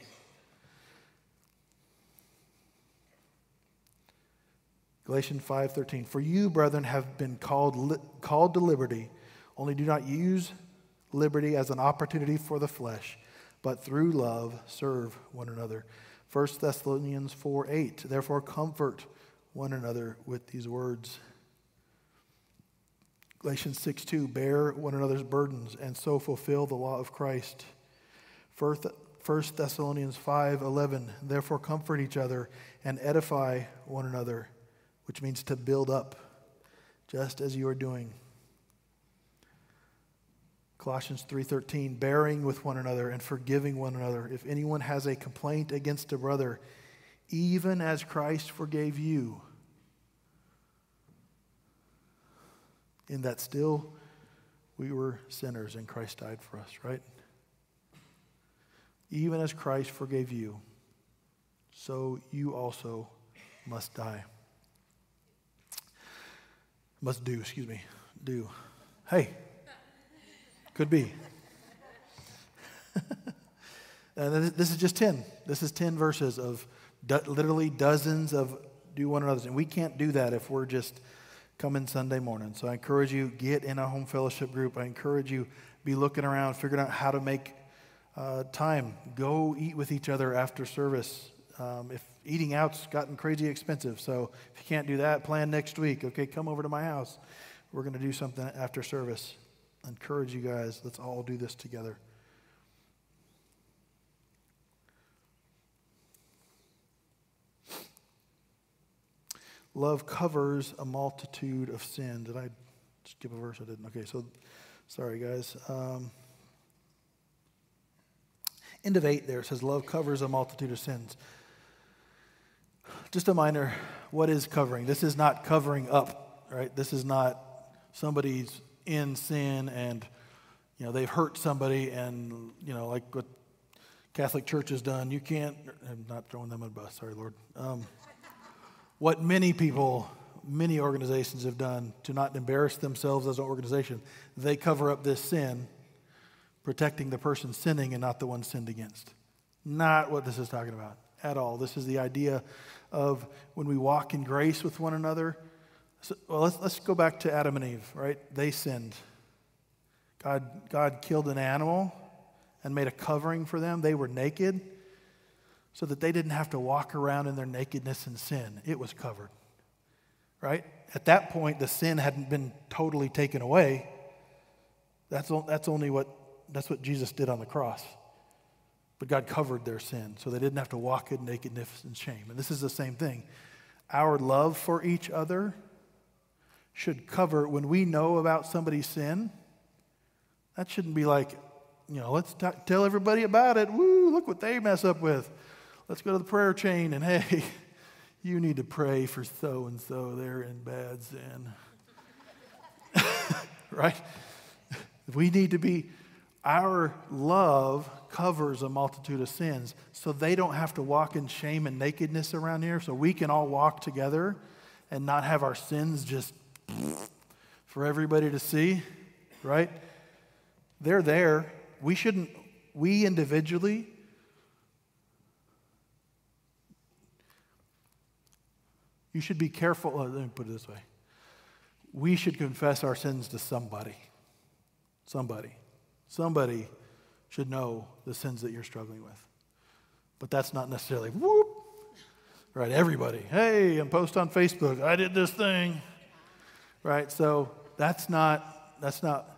Galatians 5:13 For you brethren have been called li- called to liberty only do not use liberty as an opportunity for the flesh but through love serve one another 1 Thessalonians 4:8 Therefore comfort one another with these words. Galatians 6:2 Bear one another's burdens and so fulfill the law of Christ. 1 Thessalonians 5:11 Therefore comfort each other and edify one another which means to build up, just as you are doing. Colossians 3:13 bearing with one another and forgiving one another. If anyone has a complaint against a brother even as Christ forgave you in that still we were sinners and Christ died for us right even as Christ forgave you so you also must die must do, excuse me. Do. Hey, could be. and this is just 10. This is 10 verses of do- literally dozens of do one another's. And we can't do that if we're just coming Sunday morning. So I encourage you, get in a home fellowship group. I encourage you, be looking around, figuring out how to make uh, time. Go eat with each other after service. Um, if eating out's gotten crazy expensive, so if you can't do that, plan next week. Okay, come over to my house. We're going to do something after service. I encourage you guys, let's all do this together. Love covers a multitude of sin. Did I skip a verse? I didn't. Okay, so sorry, guys. Um, end of eight there says, Love covers a multitude of sins just a minor what is covering? This is not covering up, right? This is not somebody's in sin and you know they've hurt somebody and you know like what Catholic Church has done. You can't. I'm not throwing them on a bus. Sorry, Lord. Um, what many people, many organizations have done to not embarrass themselves as an organization, they cover up this sin, protecting the person sinning and not the one sinned against. Not what this is talking about at all. This is the idea of when we walk in grace with one another. So, well, let's, let's go back to Adam and Eve, right? They sinned. God, God killed an animal and made a covering for them. They were naked so that they didn't have to walk around in their nakedness and sin. It was covered, right? At that point, the sin hadn't been totally taken away. That's, that's only what, that's what Jesus did on the cross. But God covered their sin, so they didn't have to walk in nakedness and shame. And this is the same thing. Our love for each other should cover when we know about somebody's sin. That shouldn't be like, you know, let's t- tell everybody about it. Woo, look what they mess up with. Let's go to the prayer chain and hey, you need to pray for so and so. They're in bad sin. right? We need to be, our love covers a multitude of sins. So they don't have to walk in shame and nakedness around here. So we can all walk together and not have our sins just for everybody to see, right? They're there. We shouldn't, we individually, you should be careful. Uh, let me put it this way. We should confess our sins to somebody. Somebody. Somebody should know the sins that you're struggling with. But that's not necessarily whoop, right? Everybody, hey, and post on Facebook, I did this thing, right? So that's not, that's not,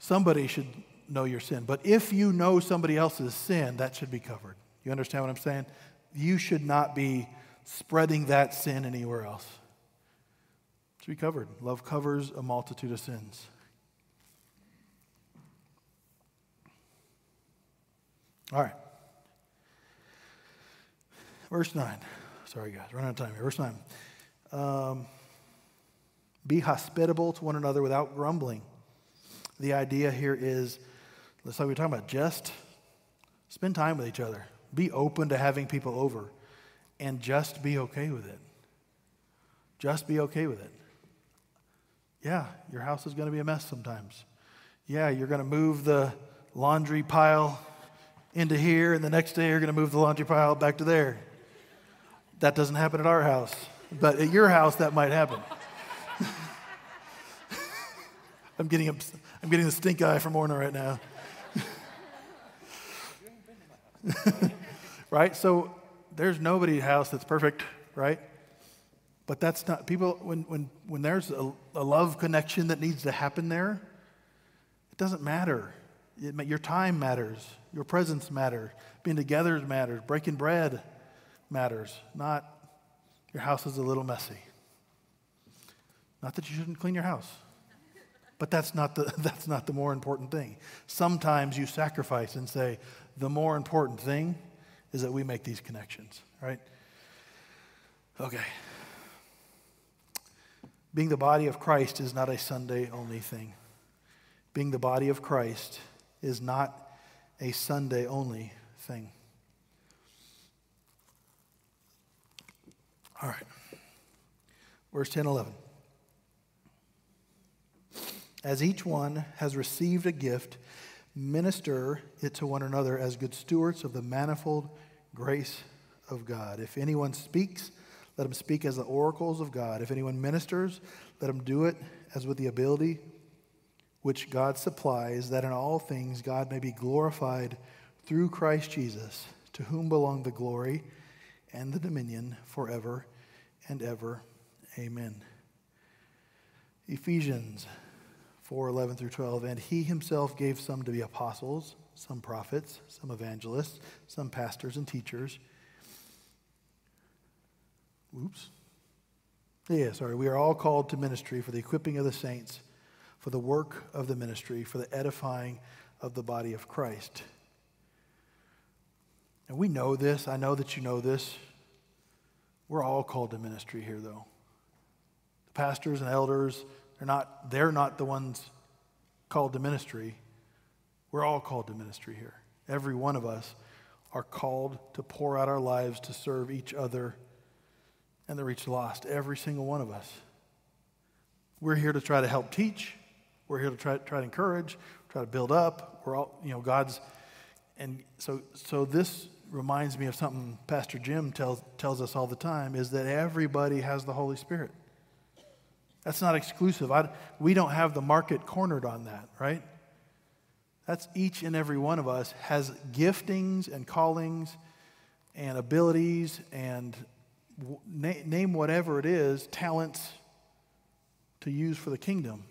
somebody should know your sin. But if you know somebody else's sin, that should be covered. You understand what I'm saying? You should not be spreading that sin anywhere else. It should be covered. Love covers a multitude of sins. All right. Verse 9. Sorry, guys, running out of time here. Verse 9. Um, be hospitable to one another without grumbling. The idea here is, let's like we are talking about, just spend time with each other. Be open to having people over and just be okay with it. Just be okay with it. Yeah, your house is going to be a mess sometimes. Yeah, you're going to move the laundry pile into here, and the next day you're going to move the laundry pile back to there. That doesn't happen at our house, but at your house, that might happen. I'm getting, a, I'm getting the stink eye from Orna right now. right? So there's nobody's house that's perfect, right? But that's not, people, when, when, when there's a, a love connection that needs to happen there, it doesn't matter. It, your time matters. Your presence matters. Being together matters. Breaking bread matters. Not your house is a little messy. Not that you shouldn't clean your house. But that's not the, that's not the more important thing. Sometimes you sacrifice and say, the more important thing is that we make these connections, right? Okay. Being the body of Christ is not a Sunday only thing. Being the body of Christ is not a Sunday only thing. All right. Verse 10 11. As each one has received a gift, minister it to one another as good stewards of the manifold grace of God. If anyone speaks, let him speak as the oracles of God. If anyone ministers, let him do it as with the ability which God supplies, that in all things God may be glorified through Christ Jesus, to whom belong the glory and the dominion forever and ever. Amen. Ephesians 4 11 through 12. And he himself gave some to be apostles, some prophets, some evangelists, some pastors and teachers. Oops. Yeah, sorry. We are all called to ministry for the equipping of the saints for the work of the ministry, for the edifying of the body of Christ. And we know this. I know that you know this. We're all called to ministry here, though. The pastors and elders, they're not, they're not the ones called to ministry. We're all called to ministry here. Every one of us are called to pour out our lives to serve each other and to reach the lost. Every single one of us. We're here to try to help teach. We're here to try, try to encourage, try to build up. We're all, you know, God's, and so, so this reminds me of something Pastor Jim tells, tells us all the time is that everybody has the Holy Spirit. That's not exclusive. I, we don't have the market cornered on that, right? That's each and every one of us has giftings and callings and abilities and na- name whatever it is, talents to use for the kingdom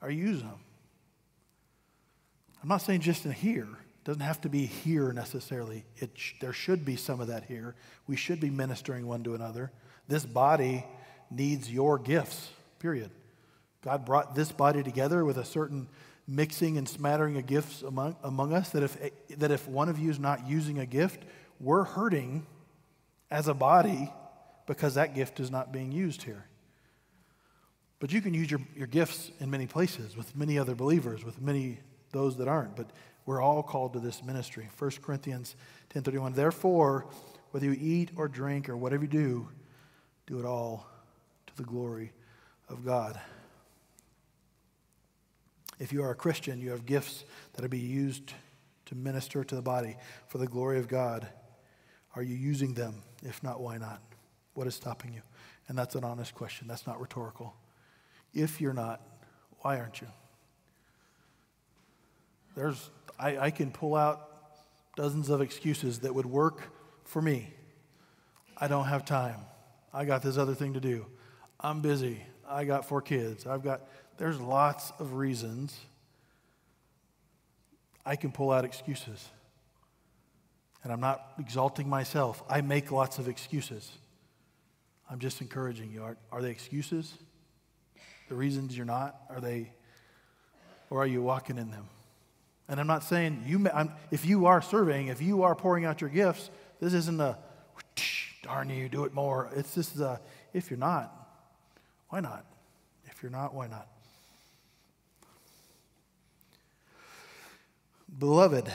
are using them. I'm not saying just in here. It doesn't have to be here necessarily. It sh- there should be some of that here. We should be ministering one to another. This body needs your gifts, period. God brought this body together with a certain mixing and smattering of gifts among, among us that if, that if one of you is not using a gift, we're hurting as a body because that gift is not being used here. But you can use your, your gifts in many places with many other believers, with many those that aren't. But we're all called to this ministry. 1 Corinthians 10:31. Therefore, whether you eat or drink or whatever you do, do it all the glory of God. If you are a Christian, you have gifts that are be used to minister to the body for the glory of God. Are you using them? If not, why not? What is stopping you? And that's an honest question. That's not rhetorical. If you're not, why aren't you? There's, I, I can pull out dozens of excuses that would work for me. I don't have time. I got this other thing to do. I'm busy. I got four kids. I've got, there's lots of reasons I can pull out excuses. And I'm not exalting myself. I make lots of excuses. I'm just encouraging you. Are, are they excuses? The reasons you're not? Are they, or are you walking in them? And I'm not saying you, I'm, if you are serving, if you are pouring out your gifts, this isn't a, darn you, do it more. It's just a, if you're not, why not? If you're not, why not? Beloved,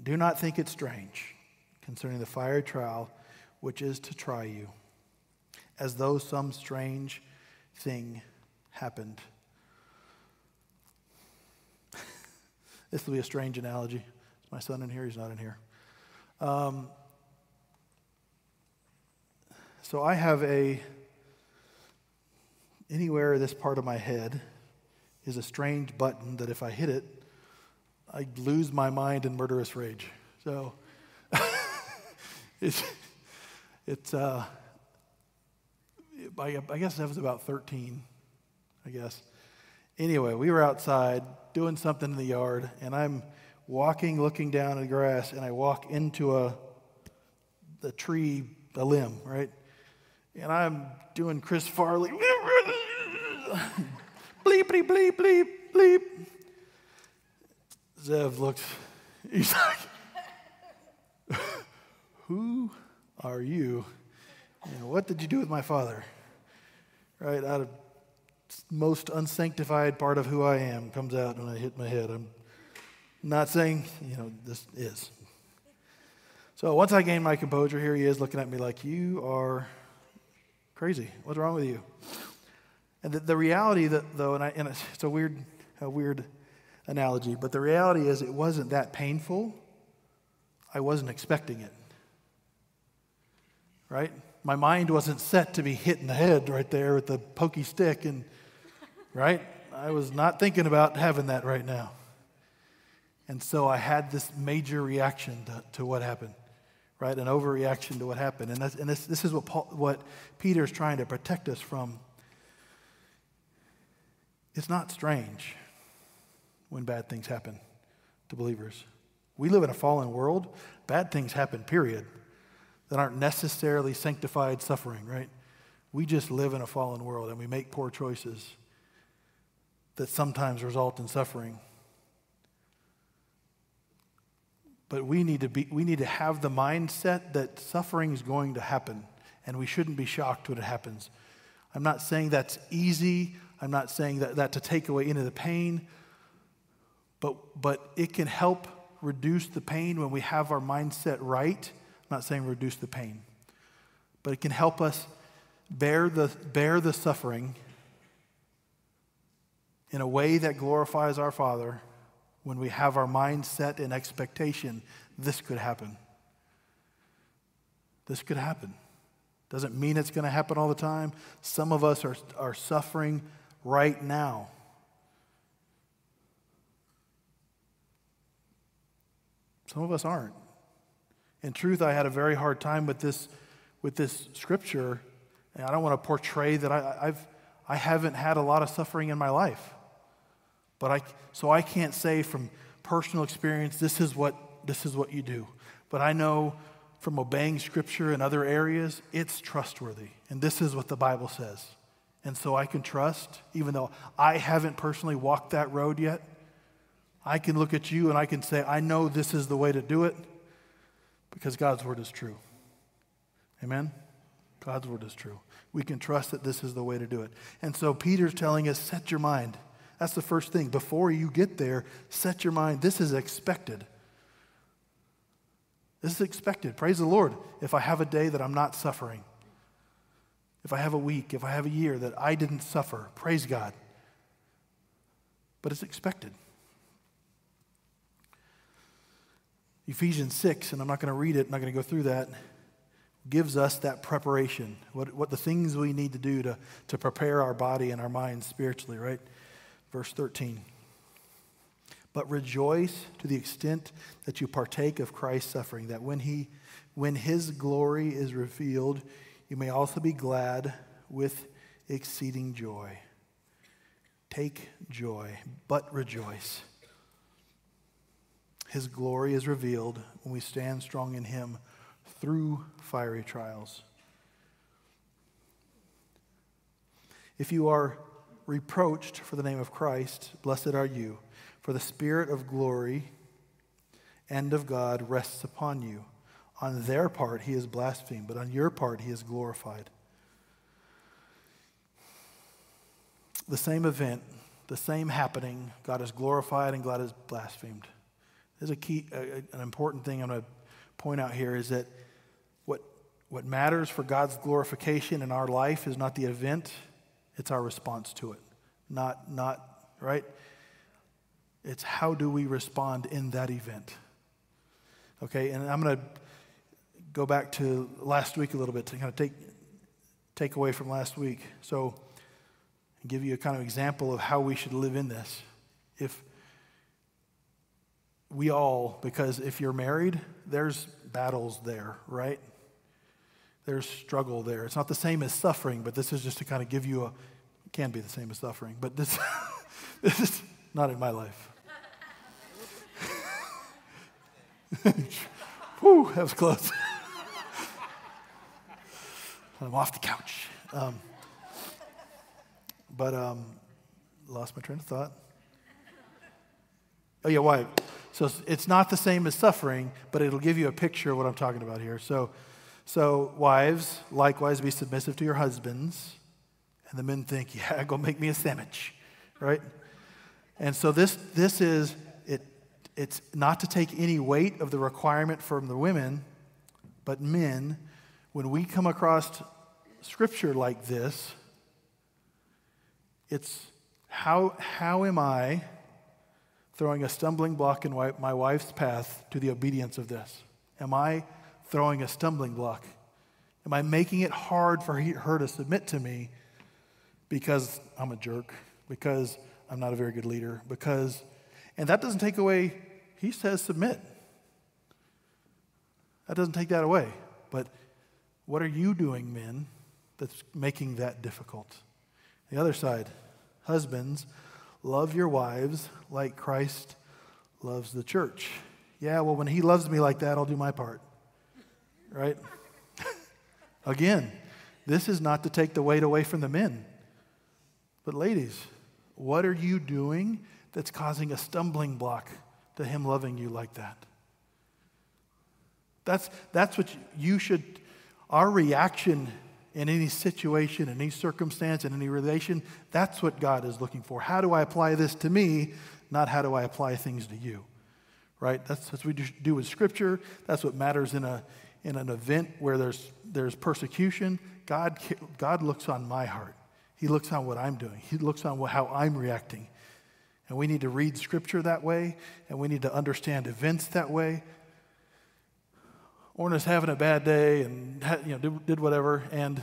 do not think it strange concerning the fiery trial which is to try you, as though some strange thing happened. this will be a strange analogy. Is my son in here? He's not in here. Um, so I have a, anywhere this part of my head is a strange button that if I hit it, I lose my mind in murderous rage. So it's, it's uh, I, I guess I was about 13, I guess. Anyway, we were outside doing something in the yard, and I'm walking, looking down at the grass, and I walk into a the tree, a limb, right? And I'm doing Chris Farley. bleep, bleep, bleep, bleep, bleep. Zev looks, he's like, Who are you? And what did you do with my father? Right out of most unsanctified part of who I am comes out when I hit my head. I'm not saying, you know, this is. So once I gain my composure, here he is looking at me like, You are crazy. What's wrong with you? And the, the reality that, though, and, I, and it's a weird, a weird analogy, but the reality is it wasn't that painful. I wasn't expecting it. Right? My mind wasn't set to be hit in the head right there with the pokey stick, and right? I was not thinking about having that right now. And so I had this major reaction to, to what happened, right? An overreaction to what happened. And, and this, this is what, Paul, what Peter is trying to protect us from. It's not strange when bad things happen to believers. We live in a fallen world. Bad things happen, period, that aren't necessarily sanctified suffering, right? We just live in a fallen world and we make poor choices that sometimes result in suffering. But we need to, be, we need to have the mindset that suffering is going to happen and we shouldn't be shocked when it happens. I'm not saying that's easy. I'm not saying that, that to take away any of the pain but, but it can help reduce the pain when we have our mindset right. I'm not saying reduce the pain, but it can help us bear the, bear the suffering in a way that glorifies our Father when we have our mind set in expectation this could happen. This could happen. Doesn't mean it's going to happen all the time. Some of us are, are suffering right now. Some of us aren't. In truth, I had a very hard time with this, with this scripture. And I don't want to portray that I, I've, I haven't had a lot of suffering in my life. But I, so I can't say from personal experience, this is what, this is what you do. But I know from obeying scripture in other areas, it's trustworthy. And this is what the Bible says. And so I can trust, even though I haven't personally walked that road yet, I can look at you and I can say, I know this is the way to do it because God's word is true. Amen? God's word is true. We can trust that this is the way to do it. And so Peter's telling us set your mind. That's the first thing. Before you get there, set your mind. This is expected. This is expected. Praise the Lord if I have a day that I'm not suffering. If I have a week, if I have a year that I didn't suffer, praise God. But it's expected. Ephesians 6, and I'm not going to read it, I'm not going to go through that, gives us that preparation, what, what the things we need to do to, to prepare our body and our minds spiritually, right? Verse 13. But rejoice to the extent that you partake of Christ's suffering, that when, he, when his glory is revealed, you may also be glad with exceeding joy. Take joy, but rejoice. His glory is revealed when we stand strong in Him through fiery trials. If you are reproached for the name of Christ, blessed are you, for the Spirit of glory and of God rests upon you. On their part, He is blasphemed, but on your part, He is glorified. The same event, the same happening, God is glorified and God is blasphemed. There's a key, a, an important thing I'm going to point out here is that what, what matters for God's glorification in our life is not the event, it's our response to it. Not, not, right? It's how do we respond in that event. Okay, and I'm going to go back to last week a little bit to kind of take, take away from last week. So, give you a kind of example of how we should live in this. If we all, because if you're married, there's battles there, right? There's struggle there. It's not the same as suffering, but this is just to kind of give you a, can be the same as suffering, but this, this is not in my life. Whew, that was close. I'm off the couch. Um, but um, lost my train of thought. Oh, yeah, why? So it's not the same as suffering, but it'll give you a picture of what I'm talking about here. So, so wives, likewise, be submissive to your husbands. And the men think, yeah, go make me a sandwich, right? And so this, this is, it, it's not to take any weight of the requirement from the women, but men, when we come across scripture like this, it's how, how am I throwing a stumbling block in my wife's path to the obedience of this? Am I throwing a stumbling block? Am I making it hard for her to submit to me because I'm a jerk, because I'm not a very good leader, because, and that doesn't take away, he says submit. That doesn't take that away. But what are you doing, men, that's making that difficult? The other side, husbands, Love your wives like Christ loves the church. Yeah, well, when he loves me like that, I'll do my part. Right? Again, this is not to take the weight away from the men. But, ladies, what are you doing that's causing a stumbling block to him loving you like that? That's, that's what you should, our reaction in any situation, in any circumstance, in any relation. That's what God is looking for. How do I apply this to me, not how do I apply things to you? Right? That's, that's what we do with Scripture. That's what matters in, a, in an event where there's, there's persecution. God, God looks on my heart. He looks on what I'm doing. He looks on how I'm reacting. And we need to read Scripture that way, and we need to understand events that way Orna's having a bad day and you know, did, did whatever. And,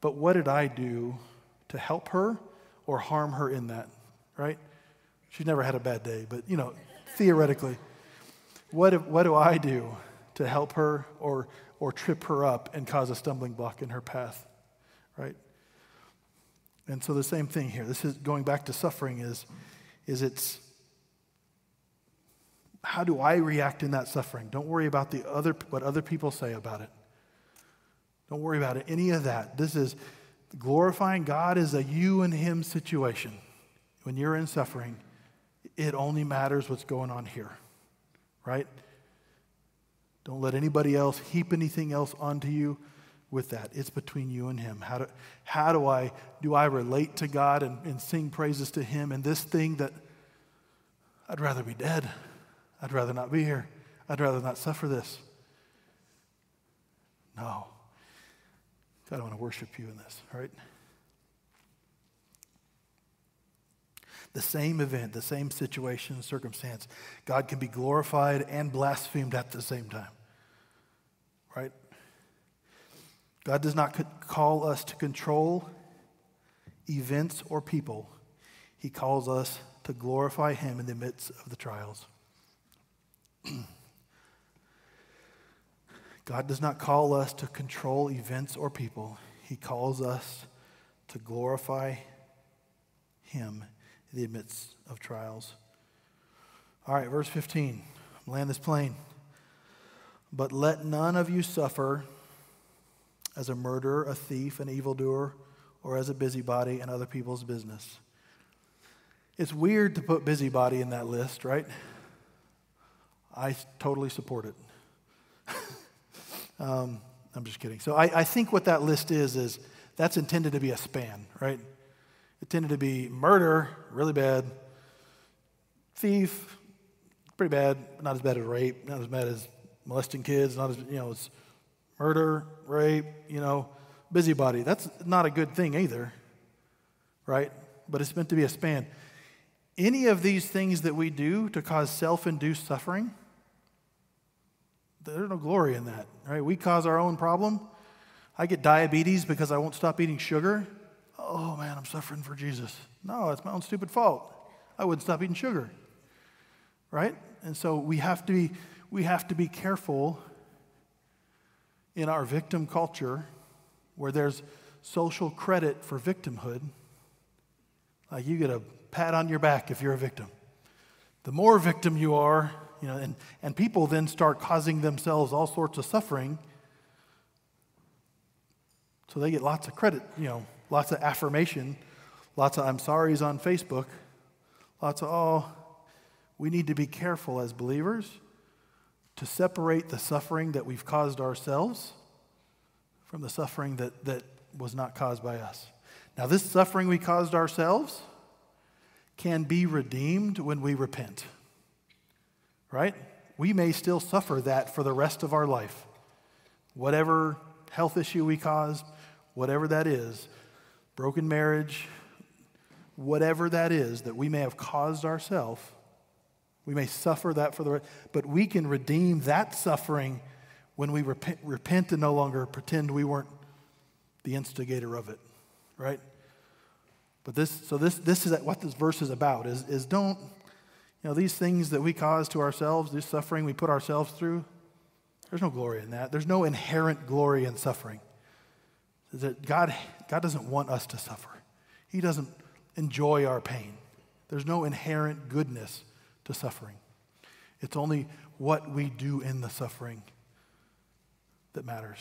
but what did I do to help her or harm her in that, right? She's never had a bad day, but you know, theoretically, what, what do I do to help her or, or trip her up and cause a stumbling block in her path, right? And so the same thing here. This is going back to suffering is, is it's how do I react in that suffering? Don't worry about the other, what other people say about it. Don't worry about it, any of that. This is glorifying God is a you and Him situation. When you're in suffering, it only matters what's going on here, right? Don't let anybody else heap anything else onto you. with that. It's between you and Him. How do, how do I do I relate to God and, and sing praises to Him and this thing that I'd rather be dead. I'd rather not be here. I'd rather not suffer this. No. God, I want to worship you in this, right? The same event, the same situation, circumstance, God can be glorified and blasphemed at the same time, right? God does not call us to control events or people, He calls us to glorify Him in the midst of the trials. God does not call us to control events or people, He calls us to glorify Him in the midst of trials. All right, verse 15. Land this plane. But let none of you suffer as a murderer, a thief, an evildoer, or as a busybody in other people's business. It's weird to put busybody in that list, right? I totally support it. um, I'm just kidding. So I, I think what that list is, is that's intended to be a span, right? It tended to be murder, really bad, thief, pretty bad, not as bad as rape, not as bad as molesting kids, not as, you know, it's murder, rape, you know, busybody. That's not a good thing either, right? But it's meant to be a span. Any of these things that we do to cause self induced suffering, there's no glory in that, right? We cause our own problem. I get diabetes because I won't stop eating sugar. Oh man, I'm suffering for Jesus. No, it's my own stupid fault. I wouldn't stop eating sugar. Right? And so we have to be we have to be careful in our victim culture where there's social credit for victimhood, like you get a pat on your back if you're a victim. The more victim you are, you know, and, and people then start causing themselves all sorts of suffering. So they get lots of credit, you know, lots of affirmation, lots of I'm sorry's on Facebook, lots of, oh, we need to be careful as believers to separate the suffering that we've caused ourselves from the suffering that, that was not caused by us. Now, this suffering we caused ourselves can be redeemed when we repent, right? We may still suffer that for the rest of our life. Whatever health issue we caused, whatever that is, broken marriage, whatever that is that we may have caused ourselves we may suffer that for the rest, but we can redeem that suffering when we repent, repent and no longer pretend we weren't the instigator of it, right? But this, so this, this is what this verse is about: is, is don't, you know, these things that we cause to ourselves, this suffering we put ourselves through. There's no glory in that. There's no inherent glory in suffering. That God, God doesn't want us to suffer. He doesn't enjoy our pain. There's no inherent goodness to suffering. It's only what we do in the suffering that matters.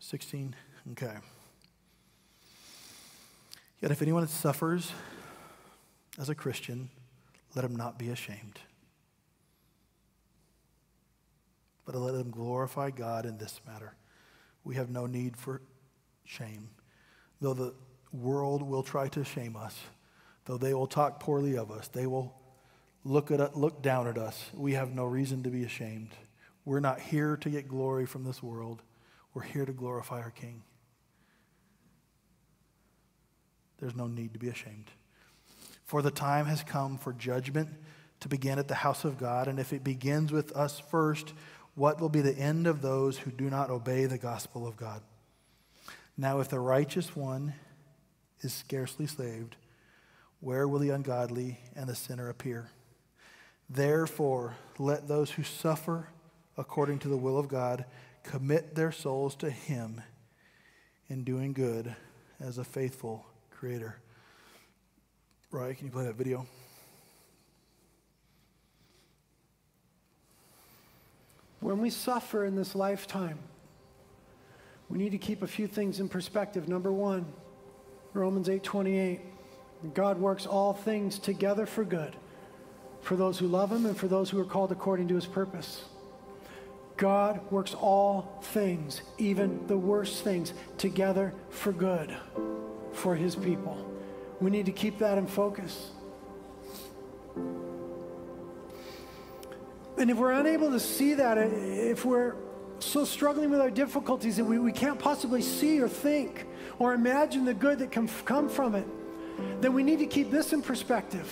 Sixteen. Okay. Yet if anyone suffers as a Christian, let him not be ashamed. But let him glorify God in this matter we have no need for shame. Though the world will try to shame us, though they will talk poorly of us, they will look, at, look down at us, we have no reason to be ashamed. We're not here to get glory from this world. We're here to glorify our King. There's no need to be ashamed. For the time has come for judgment to begin at the house of God, and if it begins with us first, what will be the end of those who do not obey the gospel of God? Now, if the righteous one is scarcely saved, where will the ungodly and the sinner appear? Therefore, let those who suffer according to the will of God commit their souls to Him in doing good as a faithful Creator. Right? Can you play that video? When we suffer in this lifetime, we need to keep a few things in perspective. Number one, Romans 8:28. God works all things together for good for those who love him and for those who are called according to his purpose. God works all things, even the worst things, together for good for his people. We need to keep that in focus. And if we're unable to see that, if we're so struggling with our difficulties that we, we can't possibly see or think or imagine the good that can come from it, then we need to keep this in perspective.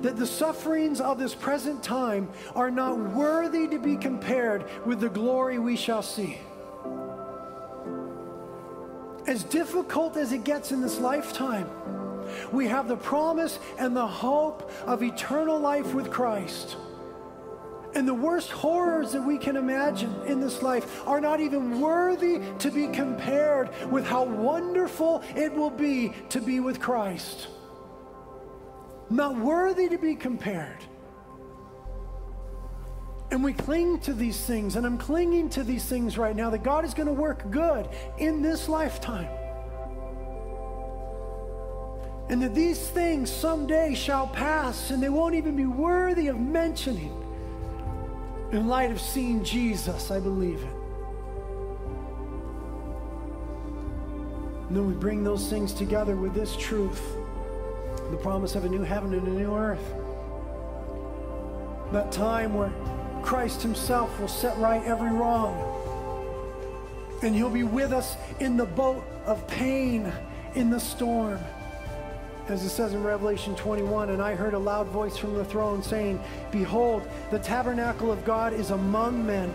That the sufferings of this present time are not worthy to be compared with the glory we shall see. As difficult as it gets in this lifetime, we have the promise and the hope of eternal life with Christ. And the worst horrors that we can imagine in this life are not even worthy to be compared with how wonderful it will be to be with Christ. Not worthy to be compared. And we cling to these things, and I'm clinging to these things right now that God is going to work good in this lifetime. And that these things someday shall pass, and they won't even be worthy of mentioning. In light of seeing Jesus, I believe it. And then we bring those things together with this truth the promise of a new heaven and a new earth. That time where Christ Himself will set right every wrong. And He'll be with us in the boat of pain in the storm. As it says in Revelation 21, and I heard a loud voice from the throne saying, Behold, the tabernacle of God is among men,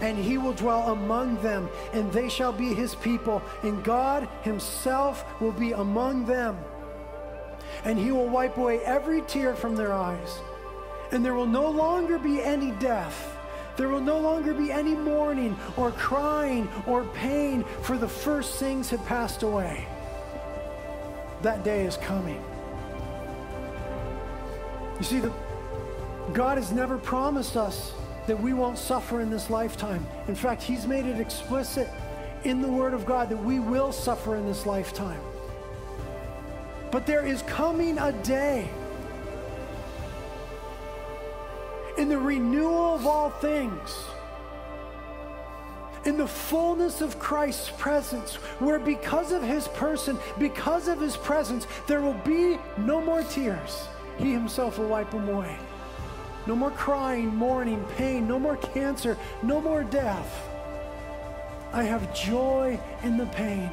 and he will dwell among them, and they shall be his people, and God himself will be among them. And he will wipe away every tear from their eyes, and there will no longer be any death. There will no longer be any mourning or crying or pain, for the first things have passed away that day is coming. You see, the, God has never promised us that we won't suffer in this lifetime. In fact, He's made it explicit in the Word of God that we will suffer in this lifetime. But there is coming a day in the renewal of all things in the fullness of Christ's presence, where because of his person, because of his presence, there will be no more tears. He himself will wipe them away. No more crying, mourning, pain, no more cancer, no more death. I have joy in the pain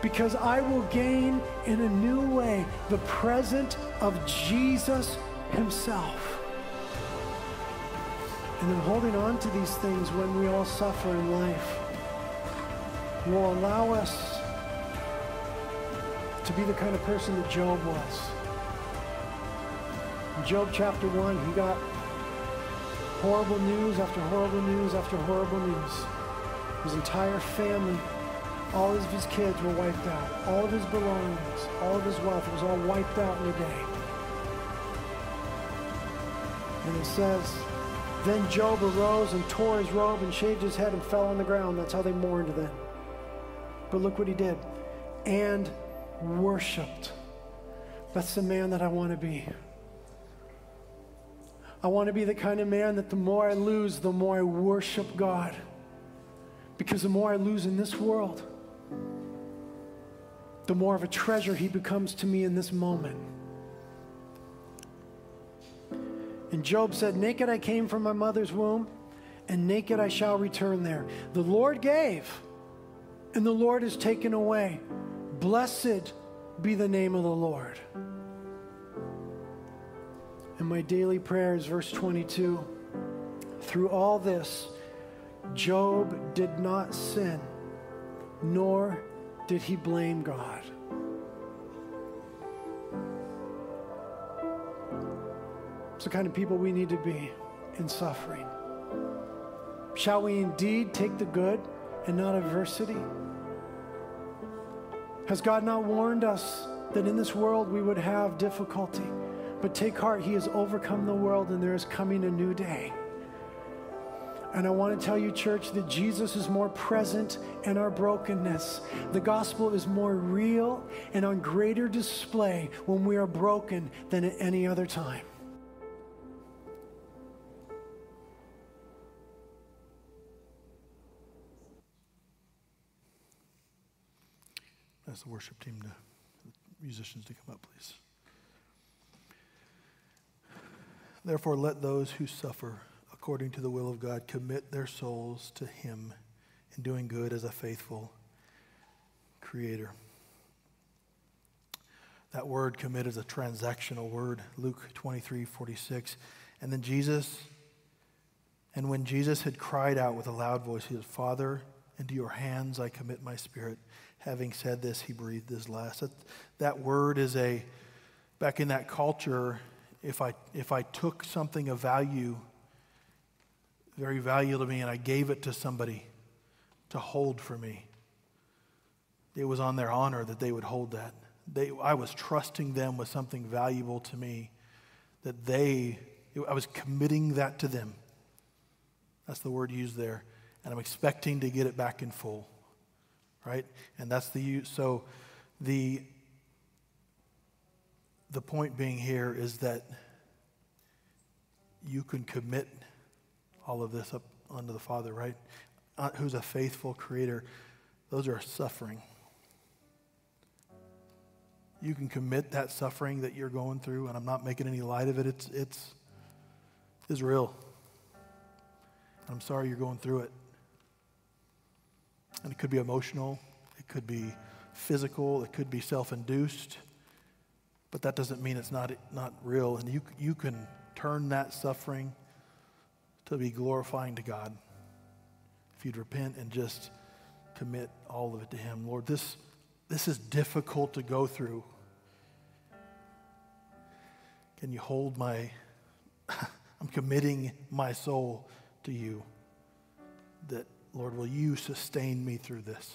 because I will gain in a new way the present of Jesus himself. And then holding on to these things when we all suffer in life will allow us to be the kind of person that Job was. In Job chapter 1, he got horrible news after horrible news after horrible news. His entire family, all of his kids were wiped out. All of his belongings, all of his wealth was all wiped out in a day. And it says, then Job arose and tore his robe and shaved his head and fell on the ground. That's how they mourned then. But look what he did. And worshiped. That's the man that I want to be. I want to be the kind of man that the more I lose, the more I worship God. Because the more I lose in this world, the more of a treasure he becomes to me in this moment. And Job said, Naked I came from my mother's womb, and naked I shall return there. The Lord gave, and the Lord has taken away. Blessed be the name of the Lord. And my daily prayer is verse 22 through all this, Job did not sin, nor did he blame God. It's the kind of people we need to be in suffering. Shall we indeed take the good and not adversity? Has God not warned us that in this world we would have difficulty? But take heart, He has overcome the world and there is coming a new day. And I want to tell you, church, that Jesus is more present in our brokenness. The gospel is more real and on greater display when we are broken than at any other time. Ask the worship team to, musicians to come up, please. Therefore, let those who suffer according to the will of God, commit their souls to Him in doing good as a faithful Creator. That word commit is a transactional word, Luke 23 46. And then Jesus, and when Jesus had cried out with a loud voice, he said, Father, into your hands I commit my spirit. Having said this, he breathed his last. That, that word is a, back in that culture, if I, if I took something of value very valuable to me, and I gave it to somebody to hold for me. It was on their honor that they would hold that. They, I was trusting them with something valuable to me that they, I was committing that to them. That's the word used there. And I'm expecting to get it back in full. Right? And that's the use. So the, the point being here is that you can commit all of this up unto the Father, right? Uh, who's a faithful creator. Those are suffering. You can commit that suffering that you're going through, and I'm not making any light of it. It's, it's, it's real. I'm sorry you're going through it. And it could be emotional, it could be physical, it could be self induced, but that doesn't mean it's not, not real. And you, you can turn that suffering to be glorifying to God. If you'd repent and just commit all of it to Him. Lord, this, this is difficult to go through. Can you hold my, I'm committing my soul to you. Lord, will you sustain me through this?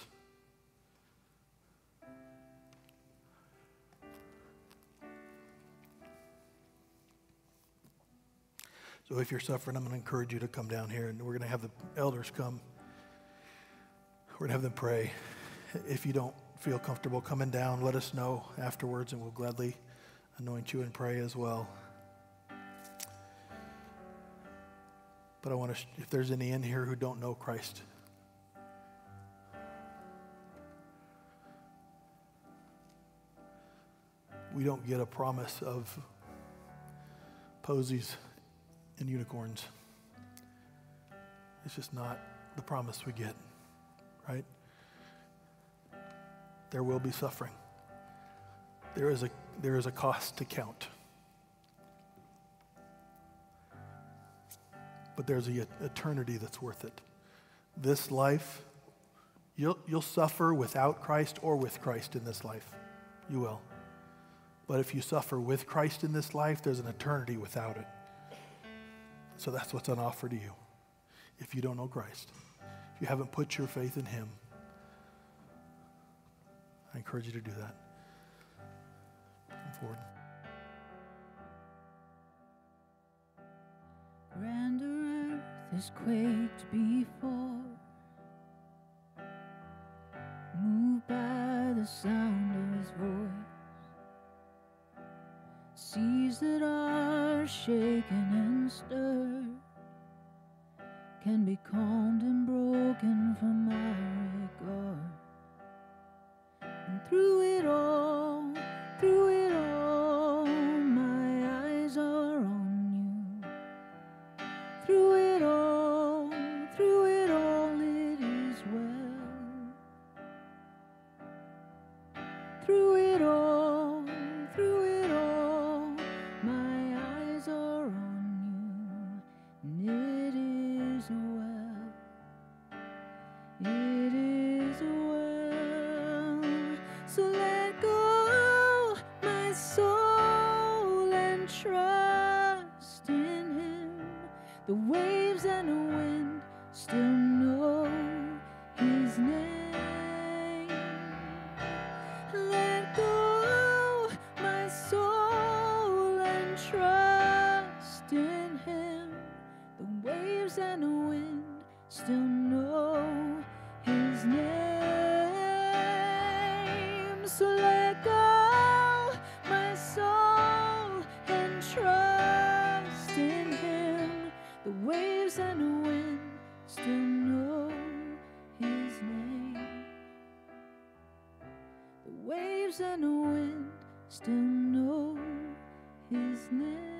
So if you're suffering, I'm going to encourage you to come down here and we're going to have the elders come. We're going to have them pray. If you don't feel comfortable coming down, let us know afterwards and we'll gladly anoint you and pray as well. But I want to, if there's any in here who don't know Christ, we don't get a promise of posies and unicorns. It's just not the promise we get, right? There will be suffering. There is a, there is a cost to count. But there's an eternity that's worth it. This life, you'll, you'll suffer without Christ or with Christ in this life. You will. But if you suffer with Christ in this life, there's an eternity without it. So that's what's on offer to you if you don't know Christ. If you haven't put your faith in Him, I encourage you to do that. Come forward. Grander earth quaked before, moved by the sound of his voice. Seas that are shaken and stirred can be calmed and broken from my regard. And through it all, through it all, my eyes are on you. Through it and wind still know His name.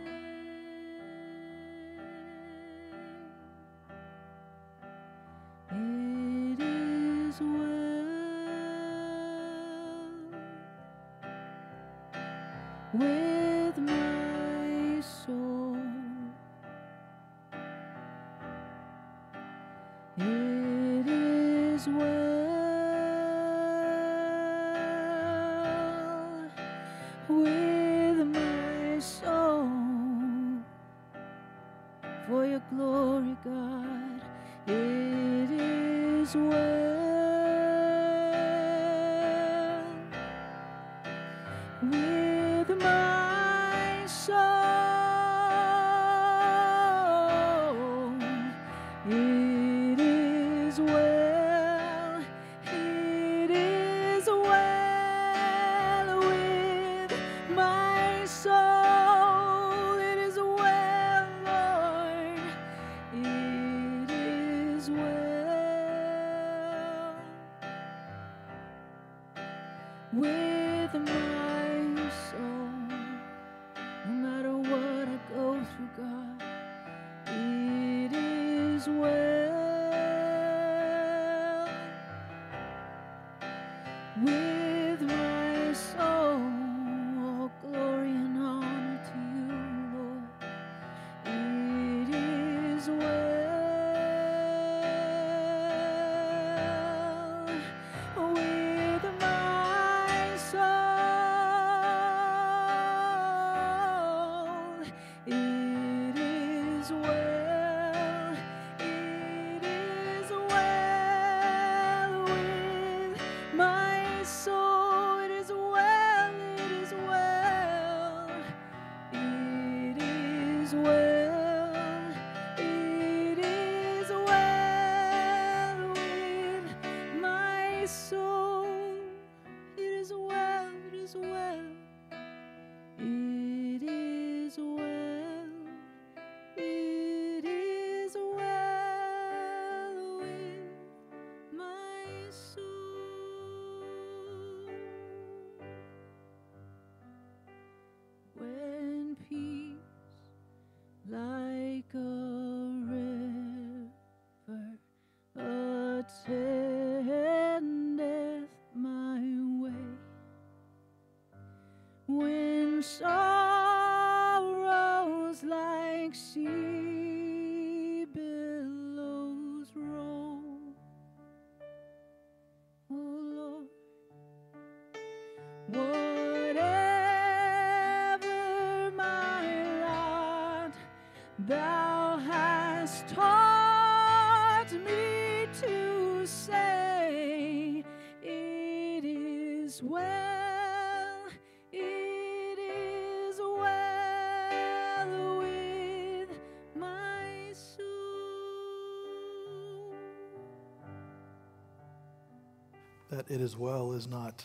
It is well is not,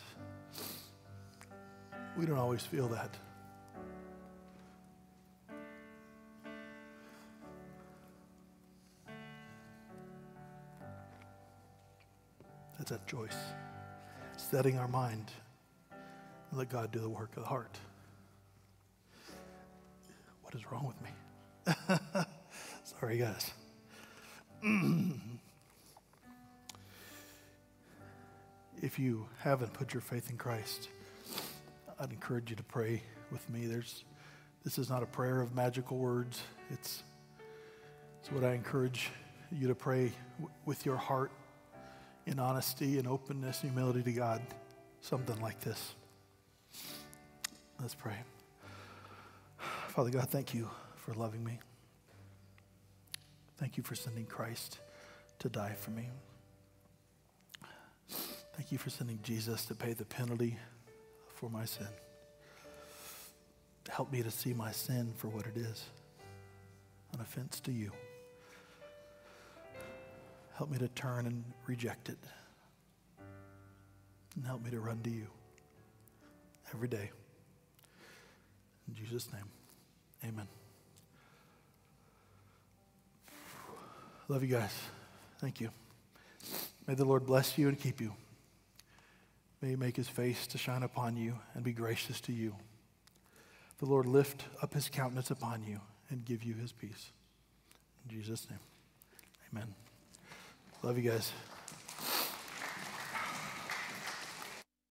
we don't always feel that. That's that choice. Setting our mind. Let God do the work of the heart. What is wrong with me? Sorry, guys. If you haven't put your faith in Christ, I'd encourage you to pray with me. There's, this is not a prayer of magical words. It's, it's what I encourage you to pray w- with your heart in honesty and openness and humility to God. Something like this. Let's pray. Father God, thank you for loving me. Thank you for sending Christ to die for me. Thank you for sending Jesus to pay the penalty for my sin. Help me to see my sin for what it is an offense to you. Help me to turn and reject it. And help me to run to you. every day. In Jesus' name, amen. Love you guys. Thank you. May the Lord bless you and keep you. May he make his face to shine upon you and be gracious to you. The Lord lift up his countenance upon you and give you his peace. In Jesus' name, amen. Love you guys.